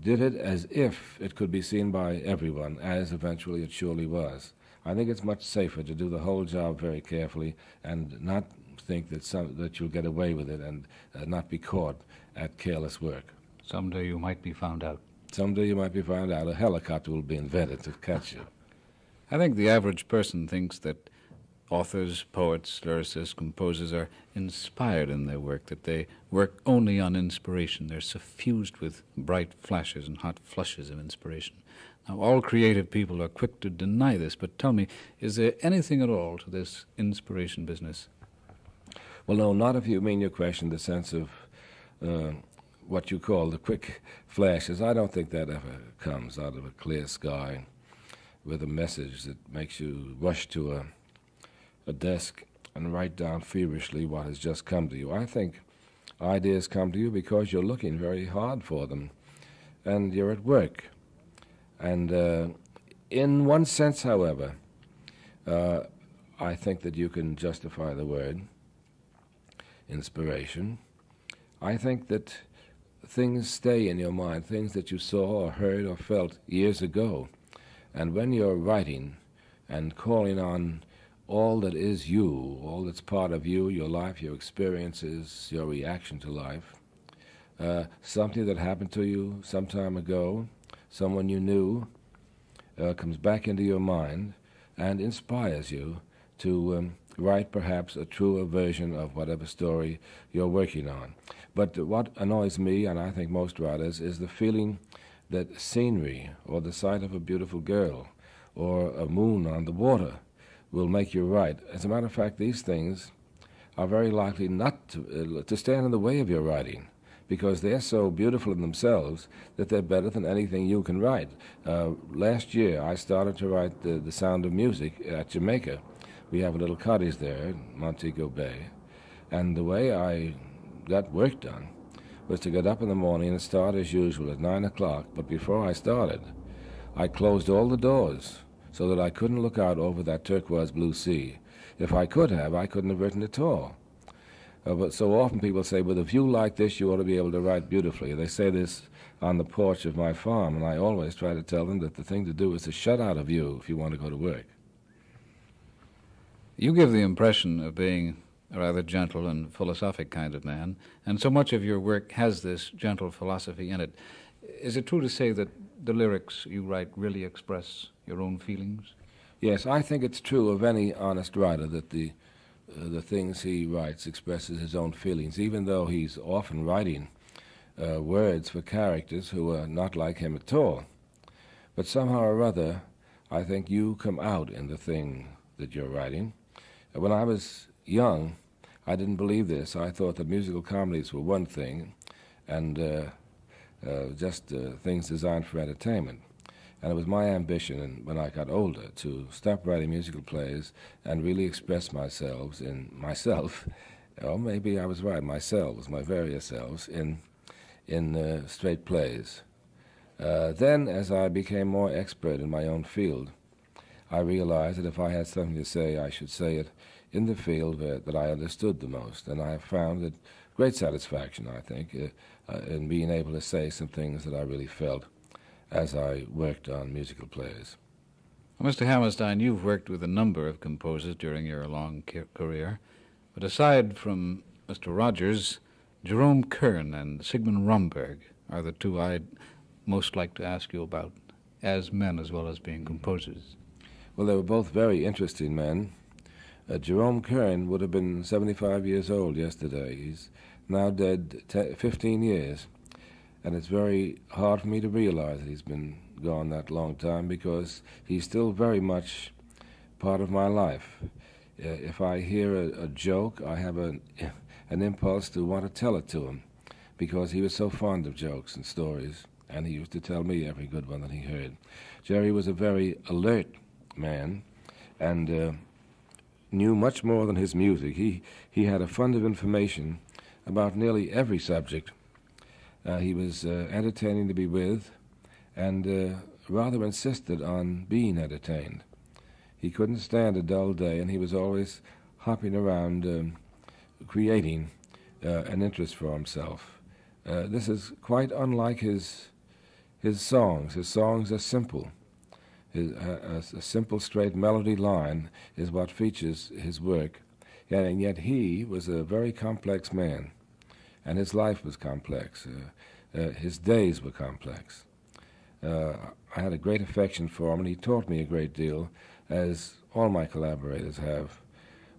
did it as if it could be seen by everyone, as eventually it surely was. I think it's much safer to do the whole job very carefully and not think that some, that you'll get away with it and uh, not be caught at careless work. Someday you might be found out. Someday you might be found out. A helicopter will be invented to catch you. I think the average person thinks that authors, poets, lyricists, composers are inspired in their work, that they work only on inspiration. They're suffused with bright flashes and hot flushes of inspiration. Now, all creative people are quick to deny this, but tell me, is there anything at all to this inspiration business? Well, no, not if you mean your question the sense of uh, what you call the quick flashes. I don't think that ever comes out of a clear sky with a message that makes you rush to a a desk and write down feverishly what has just come to you. I think ideas come to you because you're looking very hard for them and you're at work. And uh, in one sense, however, uh, I think that you can justify the word inspiration. I think that things stay in your mind, things that you saw or heard or felt years ago. And when you're writing and calling on all that is you, all that's part of you, your life, your experiences, your reaction to life, uh, something that happened to you some time ago, someone you knew, uh, comes back into your mind and inspires you to um, write perhaps a truer version of whatever story you're working on. But what annoys me, and I think most writers, is the feeling that scenery or the sight of a beautiful girl or a moon on the water will make you write. As a matter of fact, these things are very likely not to, uh, to stand in the way of your writing because they're so beautiful in themselves that they're better than anything you can write. Uh, last year, I started to write the, the Sound of Music at Jamaica. We have a little cottage there, in Montego Bay, and the way I got work done was to get up in the morning and start as usual at nine o'clock. But before I started, I closed all the doors so that I couldn't look out over that turquoise blue sea. If I could have, I couldn't have written at all. Uh, but so often people say, with a view like this, you ought to be able to write beautifully. They say this on the porch of my farm, and I always try to tell them that the thing to do is to shut out a view if you want to go to work. You give the impression of being a rather gentle and philosophic kind of man, and so much of your work has this gentle philosophy in it. Is it true to say that the lyrics you write really express your own feelings? Yes, I think it's true of any honest writer that the uh, the things he writes expresses his own feelings, even though he's often writing uh, words for characters who are not like him at all. But somehow or other, I think you come out in the thing that you're writing. When I was young, I didn't believe this. I thought that musical comedies were one thing, and uh, uh, just uh, things designed for entertainment. And it was my ambition, and when I got older, to stop writing musical plays and really express myself in myself, or maybe I was right, myself, my various selves, in in uh, straight plays. Uh, then, as I became more expert in my own field, I realized that if I had something to say, I should say it in the field that I understood the most. And I have found that great satisfaction, I think, uh, uh, in being able to say some things that I really felt as I worked on musical plays. Well, Mr. Hammerstein, you've worked with a number of composers during your long career, but aside from Mr. Rodgers, Jerome Kern and Sigmund Romberg are the two I'd most like to ask you about, as men as well as being composers. Well, they were both very interesting men. Uh, Jerome Kern would have been 75 years old yesterday. He's now dead 15 years. And it's very hard for me to realize that he's been gone that long time because he's still very much part of my life. Uh, if I hear a, a joke, I have an, an impulse to want to tell it to him because he was so fond of jokes and stories, and he used to tell me every good one that he heard. Jerry was a very alert man and uh, knew much more than his music. He, he had a fund of information about nearly every subject uh, he was uh, entertaining to be with and uh, rather insisted on being entertained. He couldn't stand a dull day, and he was always hopping around um, creating uh, an interest for himself. Uh, this is quite unlike his, his songs. His songs are simple. His, a, a simple, straight melody line is what features his work, and yet he was a very complex man and his life was complex. Uh, uh, his days were complex. Uh, I had a great affection for him, and he taught me a great deal, as all my collaborators have.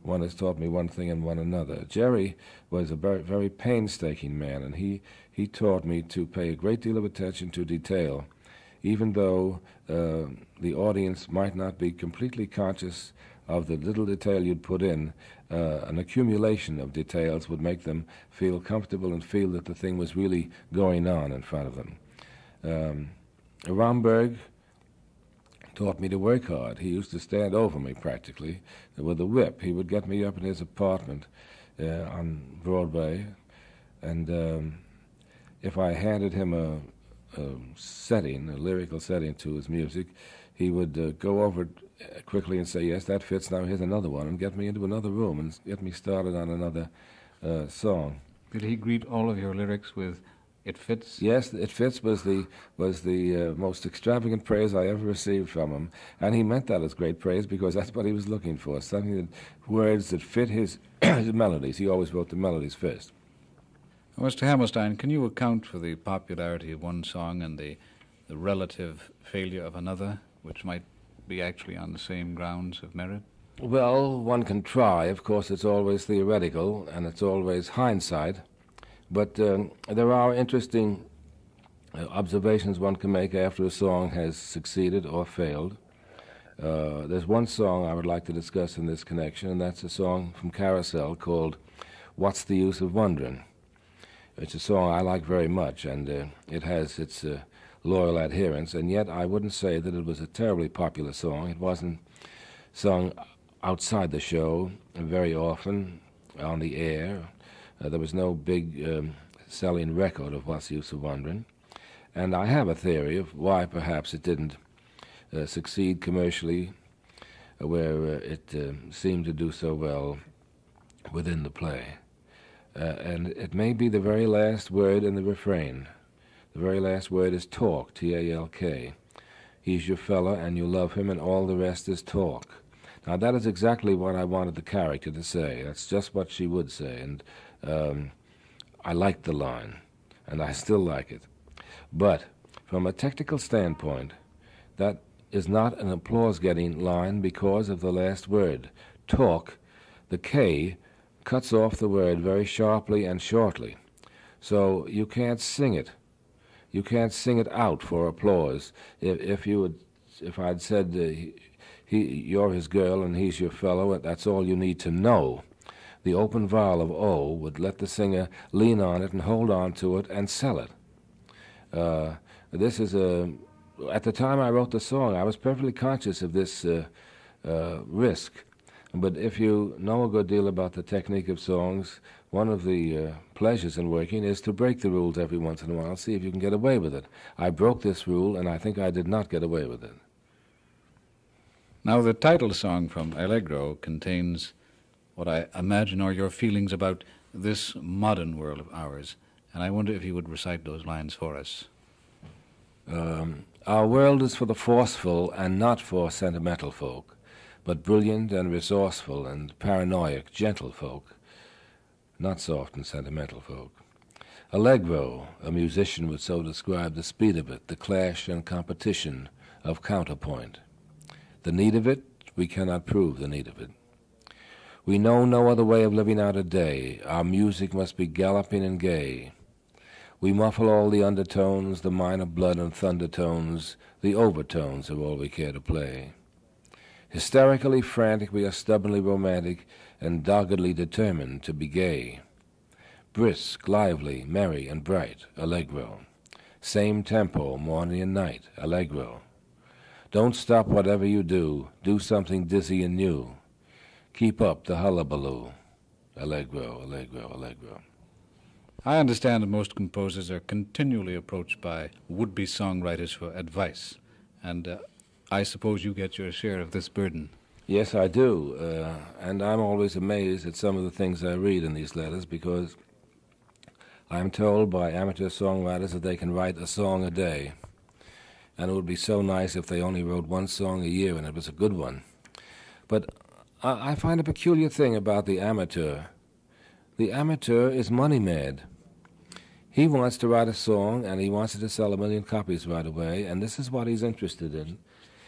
One has taught me one thing and one another. Jerry was a very, very painstaking man, and he, he taught me to pay a great deal of attention to detail, even though uh, the audience might not be completely conscious of the little detail you'd put in, uh, an accumulation of details would make them feel comfortable and feel that the thing was really going on in front of them. Um, Romberg taught me to work hard. He used to stand over me practically with a whip. He would get me up in his apartment uh, on Broadway, and um, if I handed him a, a setting, a lyrical setting to his music, he would uh, go over it quickly and say, "Yes, that fits. Now here's another one," and get me into another room and get me started on another uh, song. Did he greet all of your lyrics with "It fits"? Yes, "It fits" was the was the uh, most extravagant praise I ever received from him, and he meant that as great praise because that's what he was looking for. Something that words that fit his his melodies. He always wrote the melodies first. Mr. Hammerstein, can you account for the popularity of one song and the the relative failure of another, which might be actually on the same grounds of merit? Well, one can try. Of course, it's always theoretical and it's always hindsight. But um, there are interesting uh, observations one can make after a song has succeeded or failed. Uh, there's one song I would like to discuss in this connection, and that's a song from Carousel called What's the Use of Wondering? It's a song I like very much, and uh, it has its uh, loyal adherents, and yet I wouldn't say that it was a terribly popular song. It wasn't sung outside the show very often on the air. Uh, there was no big um, selling record of What's the Use of Wondering. And I have a theory of why perhaps it didn't uh, succeed commercially, uh, where uh, it uh, seemed to do so well within the play. Uh, and it may be the very last word in the refrain. The very last word is talk, T A L K. He's your fella and you love him, and all the rest is talk. Now, that is exactly what I wanted the character to say. That's just what she would say. And um, I liked the line, and I still like it. But from a technical standpoint, that is not an applause getting line because of the last word. Talk, the K cuts off the word very sharply and shortly. So you can't sing it you can't sing it out for applause. If, if you would, if I'd said uh, he, he, you're his girl and he's your fellow, that's all you need to know. The open vowel of O would let the singer lean on it and hold on to it and sell it. Uh, this is a. At the time I wrote the song, I was perfectly conscious of this uh, uh risk. But if you know a good deal about the technique of songs, one of the uh, pleasures in working is to break the rules every once in a while, see if you can get away with it. I broke this rule, and I think I did not get away with it. Now, the title song from Allegro contains what I imagine are your feelings about this modern world of ours, and I wonder if you would recite those lines for us. Um, our world is for the forceful and not for sentimental folk, but brilliant and resourceful and paranoiac, gentle folk not soft and sentimental folk. Allegro, a musician would so describe the speed of it, the clash and competition of counterpoint. The need of it, we cannot prove the need of it. We know no other way of living out a day. Our music must be galloping and gay. We muffle all the undertones, the minor blood and thunder tones, the overtones of all we care to play. Hysterically frantic, we are stubbornly romantic, and doggedly determined to be gay. Brisk, lively, merry, and bright, allegro. Same tempo, morning and night, allegro. Don't stop whatever you do, do something dizzy and new. Keep up the hullabaloo, allegro, allegro, allegro. I understand that most composers are continually approached by would be songwriters for advice, and uh, I suppose you get your share of this burden. Yes, I do. Uh, and I'm always amazed at some of the things I read in these letters because I'm told by amateur songwriters that they can write a song a day. And it would be so nice if they only wrote one song a year and it was a good one. But I, I find a peculiar thing about the amateur. The amateur is money mad. He wants to write a song and he wants it to sell a million copies right away, and this is what he's interested in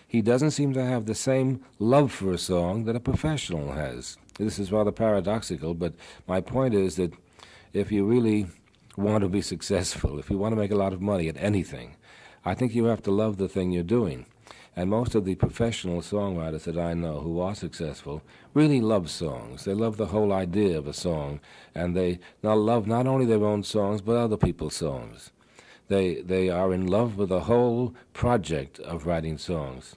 he doesn't seem to have the same love for a song that a professional has. This is rather paradoxical, but my point is that if you really want to be successful, if you want to make a lot of money at anything, I think you have to love the thing you're doing. And most of the professional songwriters that I know who are successful really love songs. They love the whole idea of a song, and they not love not only their own songs but other people's songs. They, they are in love with the whole project of writing songs.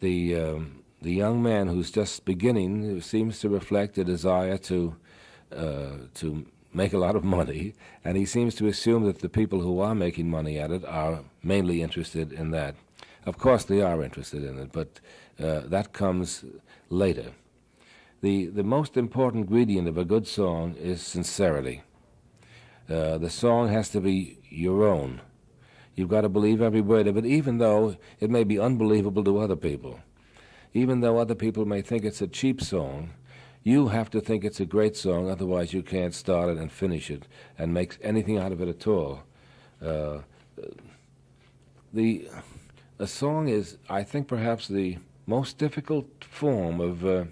The, um, the young man who's just beginning seems to reflect a desire to, uh, to make a lot of money, and he seems to assume that the people who are making money at it are mainly interested in that. Of course, they are interested in it, but uh, that comes later. The, the most important ingredient of a good song is sincerity. Uh, the song has to be your own. You've got to believe every word of it, even though it may be unbelievable to other people. Even though other people may think it's a cheap song, you have to think it's a great song, otherwise, you can't start it and finish it and make anything out of it at all. Uh, the a song is, I think, perhaps the most difficult form of uh,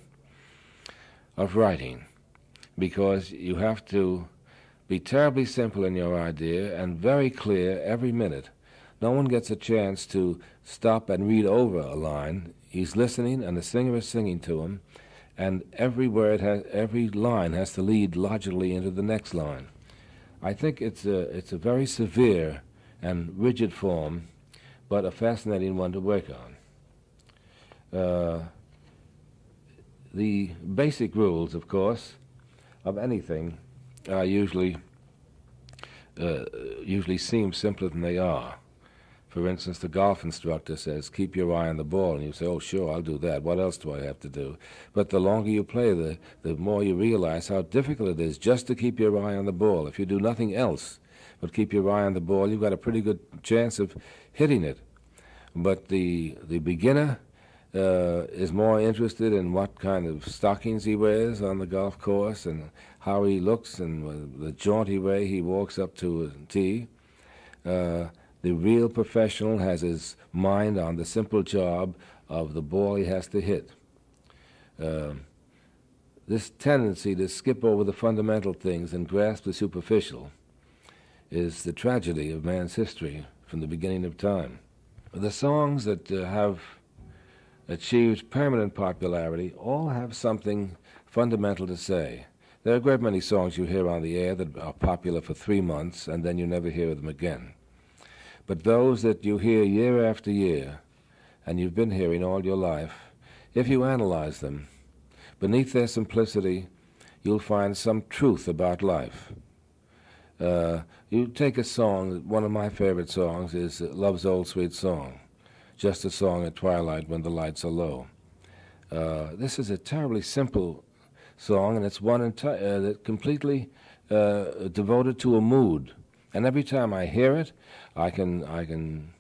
of writing because you have to be terribly simple in your idea and very clear every minute. No one gets a chance to stop and read over a line. He's listening, and the singer is singing to him, and every word has, every line has to lead logically into the next line. I think it's a it's a very severe and rigid form, but a fascinating one to work on. Uh, the basic rules, of course, of anything are usually uh, usually seem simpler than they are. For instance, the golf instructor says, "Keep your eye on the ball," and you say, "Oh, sure, I'll do that. What else do I have to do?" But the longer you play, the the more you realize how difficult it is just to keep your eye on the ball. If you do nothing else but keep your eye on the ball, you've got a pretty good chance of hitting it. But the the beginner uh, is more interested in what kind of stockings he wears on the golf course and how he looks and the jaunty way he walks up to a tee. Uh, the real professional has his mind on the simple job of the ball he has to hit. Uh, this tendency to skip over the fundamental things and grasp the superficial is the tragedy of man's history from the beginning of time. The songs that uh, have achieved permanent popularity all have something fundamental to say. There are a great many songs you hear on the air that are popular for three months and then you never hear them again. But those that you hear year after year, and you've been hearing all your life, if you analyze them, beneath their simplicity, you'll find some truth about life. Uh, you take a song, one of my favorite songs is Love's Old Sweet Song just a song at twilight when the lights are low. Uh, this is a terribly simple song, and it's one enti- uh, that completely uh, devoted to a mood. And every time I hear it, I can I can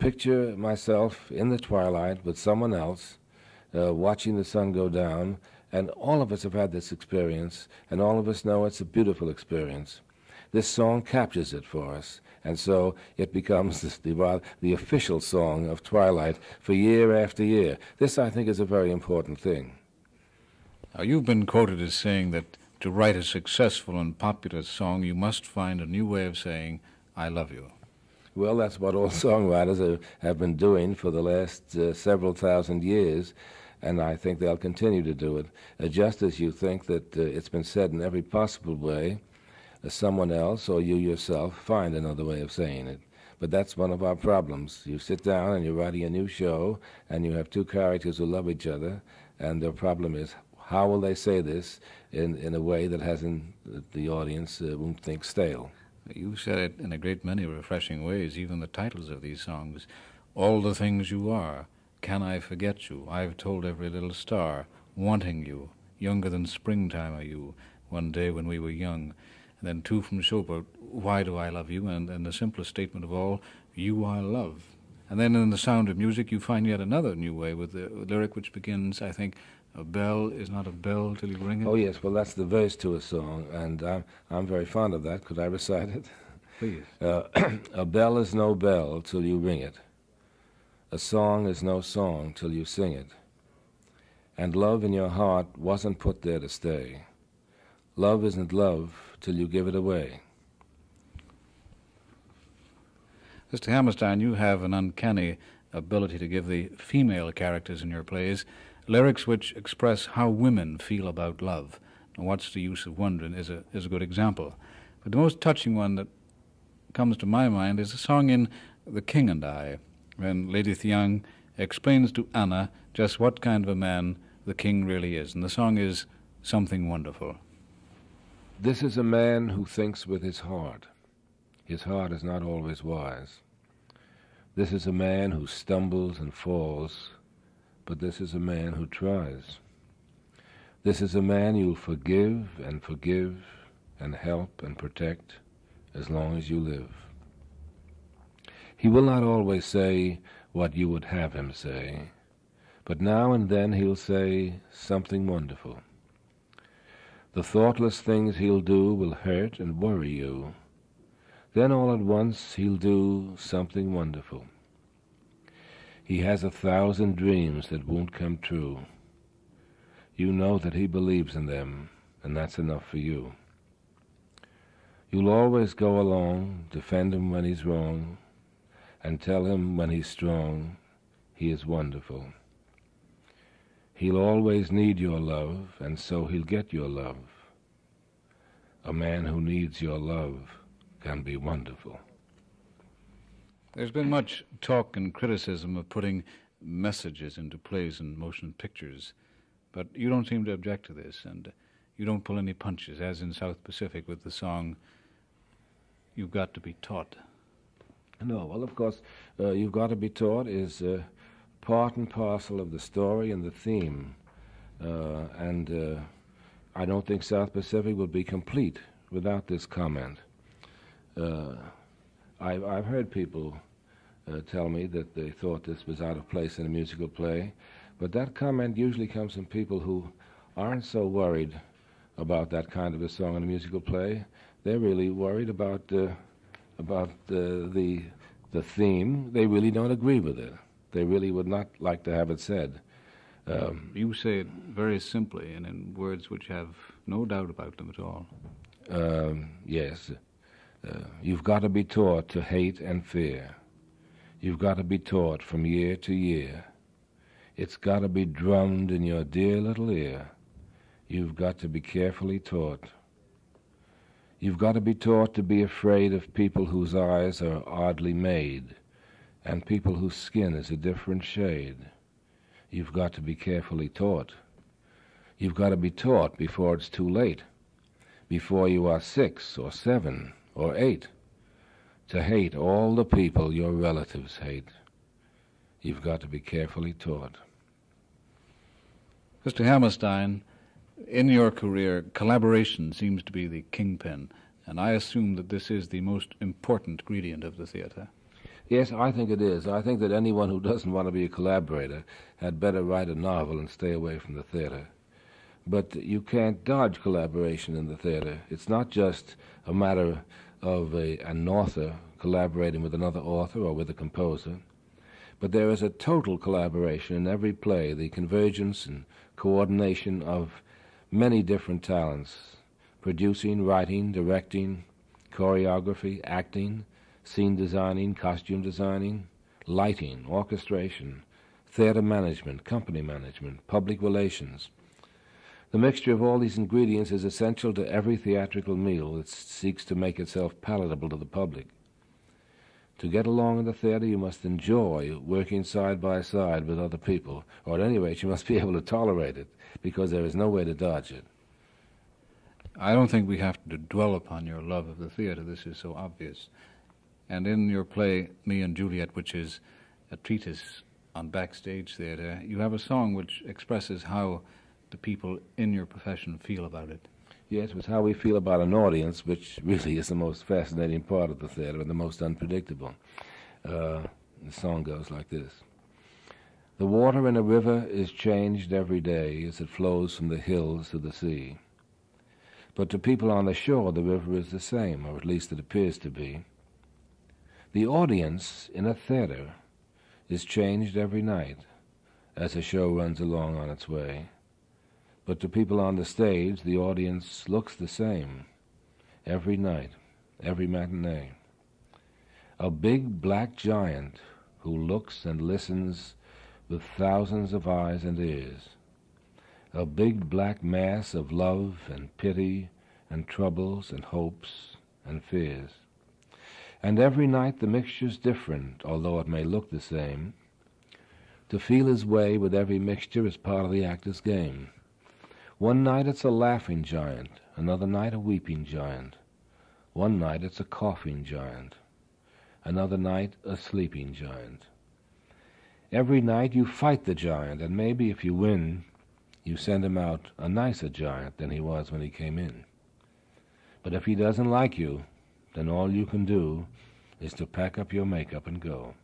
picture myself in the twilight with someone else, uh, watching the sun go down. And all of us have had this experience, and all of us know it's a beautiful experience. This song captures it for us. And so it becomes the, the official song of Twilight for year after year. This, I think, is a very important thing. Now, you've been quoted as saying that to write a successful and popular song, you must find a new way of saying, I love you. Well, that's what all songwriters have been doing for the last uh, several thousand years, and I think they'll continue to do it. Uh, just as you think that uh, it's been said in every possible way, someone else or you yourself find another way of saying it. But that's one of our problems. You sit down and you're writing a new show, and you have two characters who love each other, and the problem is how will they say this in, in a way that hasn't the audience uh, won't think stale. You said it in a great many refreshing ways, even the titles of these songs. All the things you are. Can I forget you? I've told every little star. Wanting you. Younger than springtime are you. One day when we were young. And then two from Show Boat, Why Do I Love You? And, and the simplest statement of all, You Are Love. And then in The Sound of Music, you find yet another new way with the lyric which begins, I think, a bell is not a bell till you ring it. Oh, yes. Well, that's the verse to a song, and I'm, I'm very fond of that. Could I recite it? Please. Uh, a bell is no bell till you ring it. A song is no song till you sing it. And love in your heart wasn't put there to stay. Love isn't love till you give it away. Mr. Hammerstein, you have an uncanny ability to give the female characters in your plays lyrics which express how women feel about love. What's the use of wondering is a, is a good example. But the most touching one that comes to my mind is a song in The King and I, when Lady Thiang explains to Anna just what kind of a man the king really is. And the song is Something Wonderful. This is a man who thinks with his heart. His heart is not always wise. This is a man who stumbles and falls, but this is a man who tries. This is a man you'll forgive and forgive and help and protect as long as you live. He will not always say what you would have him say, but now and then he'll say something wonderful. The thoughtless things he'll do will hurt and worry you. Then all at once he'll do something wonderful. He has a thousand dreams that won't come true. You know that he believes in them, and that's enough for you. You'll always go along, defend him when he's wrong, and tell him when he's strong, he is wonderful. He'll always need your love, and so he'll get your love. A man who needs your love can be wonderful. There's been much talk and criticism of putting messages into plays and motion pictures, but you don't seem to object to this, and you don't pull any punches, as in South Pacific with the song You've Got to Be Taught. No, well, of course, uh, You've Got to Be Taught is uh, part and parcel of the story and the theme, uh, and uh, I don't think South Pacific would be complete without this comment. Uh, I've, I've heard people uh, tell me that they thought this was out of place in a musical play, but that comment usually comes from people who aren't so worried about that kind of a song in a musical play. They're really worried about uh, about uh, the the theme. They really don't agree with it. They really would not like to have it said. Um, you say it very simply and in words which have no doubt about them at all. Um, yes. Uh, you've got to be taught to hate and fear. You've got to be taught from year to year. It's got to be drummed in your dear little ear. You've got to be carefully taught. You've got to be taught to be afraid of people whose eyes are oddly made and people whose skin is a different shade. You've got to be carefully taught. You've got to be taught before it's too late, before you are six or seven or eight, to hate all the people your relatives hate. You've got to be carefully taught. Mr. Hammerstein, in your career, collaboration seems to be the kingpin, and I assume that this is the most important ingredient of the theater. Yes, I think it is. I think that anyone who doesn't want to be a collaborator had better write a novel and stay away from the theater. But you can't dodge collaboration in the theater. It's not just a matter of a, an author collaborating with another author or with a composer, but there is a total collaboration in every play, the convergence and coordination of many different talents producing, writing, directing, choreography, acting, scene designing, costume designing, lighting, orchestration, theater management, company management, public relations. The mixture of all these ingredients is essential to every theatrical meal that seeks to make itself palatable to the public. To get along in the theater, you must enjoy working side by side with other people, or at any rate, you must be able to tolerate it, because there is no way to dodge it. I don't think we have to dwell upon your love of the theater. This is so obvious. And in your play, Me and Juliet, which is a treatise on backstage theater, you have a song which expresses how the people in your profession feel about it. Yes, it's how we feel about an audience, which really is the most fascinating part of the theater and the most unpredictable. Uh, the song goes like this The water in a river is changed every day as it flows from the hills to the sea. But to people on the shore, the river is the same, or at least it appears to be. The audience in a theater is changed every night as the show runs along on its way. But to people on the stage, the audience looks the same every night, every matinee. A big black giant who looks and listens with thousands of eyes and ears. A big black mass of love and pity and troubles and hopes and fears. And every night the mixture's different, although it may look the same. To feel his way with every mixture is part of the actor's game. One night it's a laughing giant, another night a weeping giant. One night it's a coughing giant. another night a sleeping giant. Every night you fight the giant, and maybe if you win, you send him out a nicer giant than he was when he came in. But if he doesn't like you, then all you can do is to pack up your makeup and go.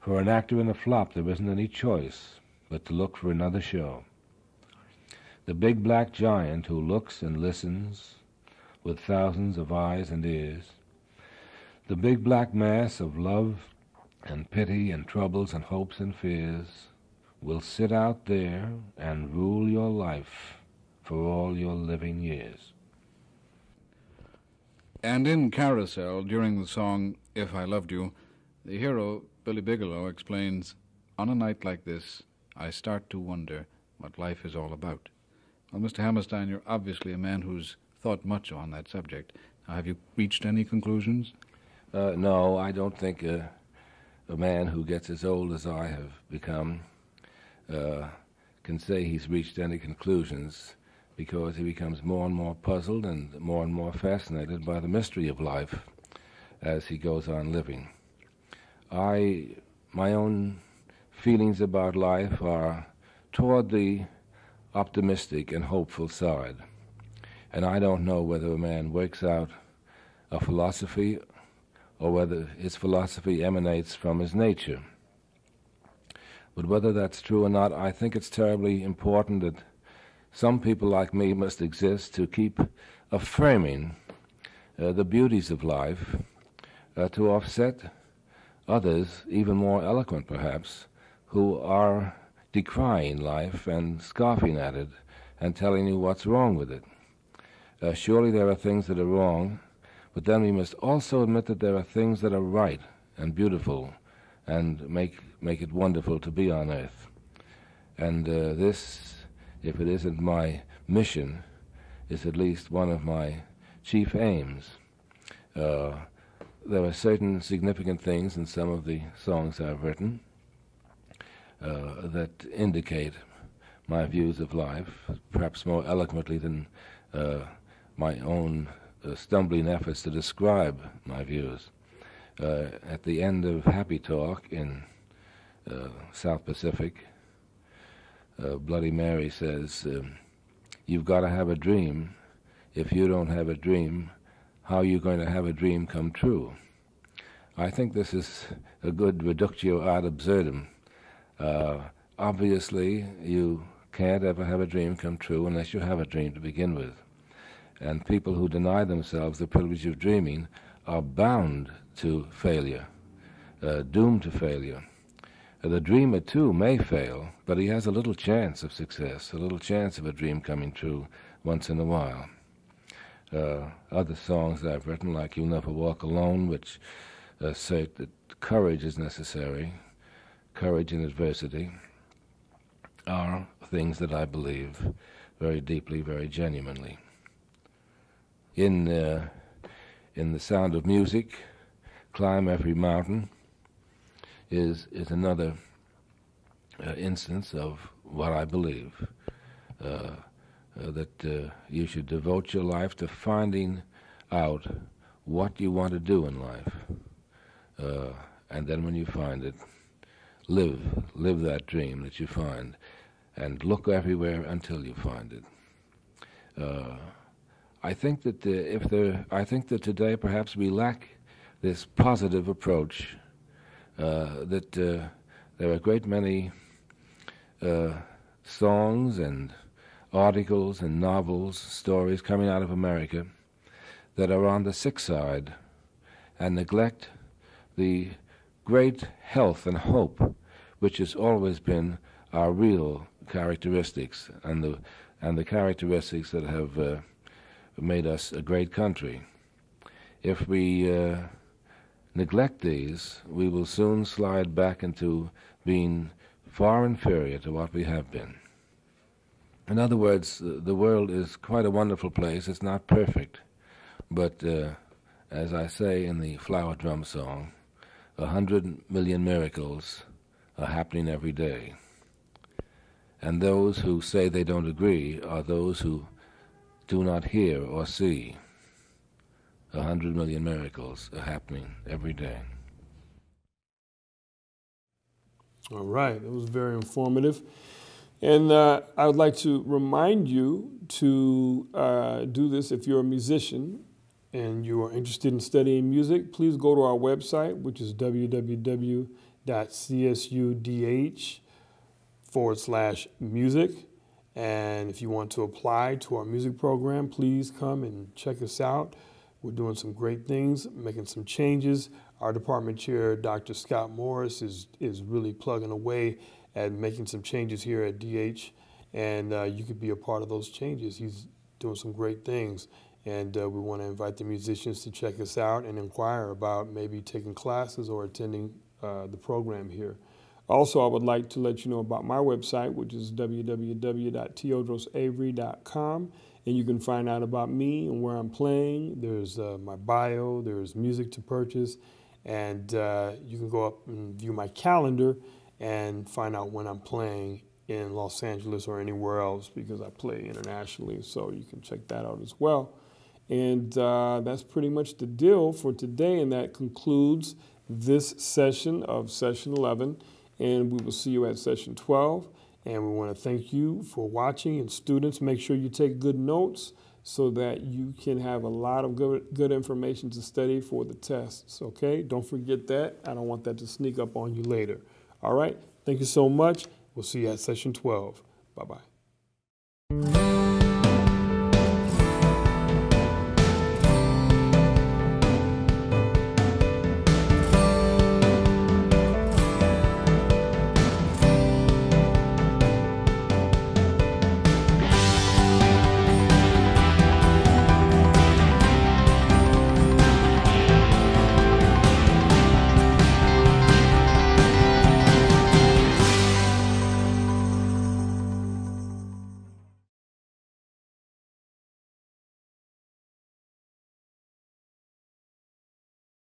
For an actor in a flop, there isn't any choice but to look for another show. The big black giant who looks and listens with thousands of eyes and ears, the big black mass of love and pity and troubles and hopes and fears will sit out there and rule your life for all your living years. And in Carousel, during the song If I Loved You, the hero, Billy Bigelow, explains On a night like this, I start to wonder what life is all about. Well, Mr. Hammerstein, you're obviously a man who's thought much on that subject. Now, have you reached any conclusions? Uh, no, I don't think a man who gets as old as I have become uh, can say he's reached any conclusions because he becomes more and more puzzled and more and more fascinated by the mystery of life as he goes on living. I, my own feelings about life are toward the optimistic and hopeful side. And I don't know whether a man works out a philosophy or whether his philosophy emanates from his nature. But whether that's true or not, I think it's terribly important that some people like me must exist to keep affirming uh, the beauties of life, uh, to offset others, even more eloquent perhaps, who are decrying life and scoffing at it and telling you what's wrong with it. Uh, surely there are things that are wrong, but then we must also admit that there are things that are right and beautiful and make, make it wonderful to be on earth. And uh, this if it isn't my mission, is at least one of my chief aims. Uh, there are certain significant things in some of the songs I've written uh, that indicate my views of life, perhaps more eloquently than uh, my own uh, stumbling efforts to describe my views. Uh, at the end of Happy Talk in uh, South Pacific, uh, Bloody Mary says, um, You've got to have a dream. If you don't have a dream, how are you going to have a dream come true? I think this is a good reductio ad absurdum. Uh, obviously, you can't ever have a dream come true unless you have a dream to begin with. And people who deny themselves the privilege of dreaming are bound to failure, uh, doomed to failure. The dreamer, too, may fail, but he has a little chance of success, a little chance of a dream coming true once in a while. Uh, other songs that I've written, like You'll Never Walk Alone, which assert that courage is necessary, courage in adversity, are things that I believe very deeply, very genuinely. In, uh, in The Sound of Music, Climb Every Mountain, is is another uh, instance of what I believe uh, uh, that uh, you should devote your life to finding out what you want to do in life, uh, and then when you find it, live live that dream that you find, and look everywhere until you find it. I think that if there, I think that today perhaps we lack this positive approach that uh, there are a great many uh, songs and articles and novels, stories coming out of America that are on the sick side and neglect the great health and hope which has always been our real characteristics and the and the characteristics that have uh, made us a great country. If we uh, neglect these, we will soon slide back into being far inferior to what we have been. In other words, the world is quite a wonderful place. It's not perfect, but uh, as I say in the Flower Drum song, a hundred million miracles are happening every day. And those who say they don't agree are those who do not hear or see. A hundred million miracles are happening every day. All right, it was very informative. And uh, I would like to remind you to uh, do this if you're a musician and you are interested in studying music. Please go to our website, which is www.csudh forward slash music. And if you want to apply to our music program, please come and check us out. We're doing some great things, making some changes. Our department chair, Dr. Scott Morris, is, is really plugging away at making some changes here at DH, and uh, you could be a part of those changes. He's doing some great things, and uh, we want to invite the musicians to check us out and inquire about maybe taking classes or attending uh, the program here. Also, I would like to let you know about my website, which is www.teodrosavery.com, and you can find out about me and where I'm playing. There's uh, my bio, there's music to purchase, and uh, you can go up and view my calendar and find out when I'm playing in Los Angeles or anywhere else because I play internationally. So you can check that out as well. And uh, that's pretty much the deal for today. And that concludes this session of session 11. And we will see you at session 12. And we want to thank you for watching. And students, make sure you take good notes so that you can have a lot of good, good information to study for the tests. Okay? Don't forget that. I don't want that to sneak up on you later. All right. Thank you so much. We'll see you at session 12. Bye bye.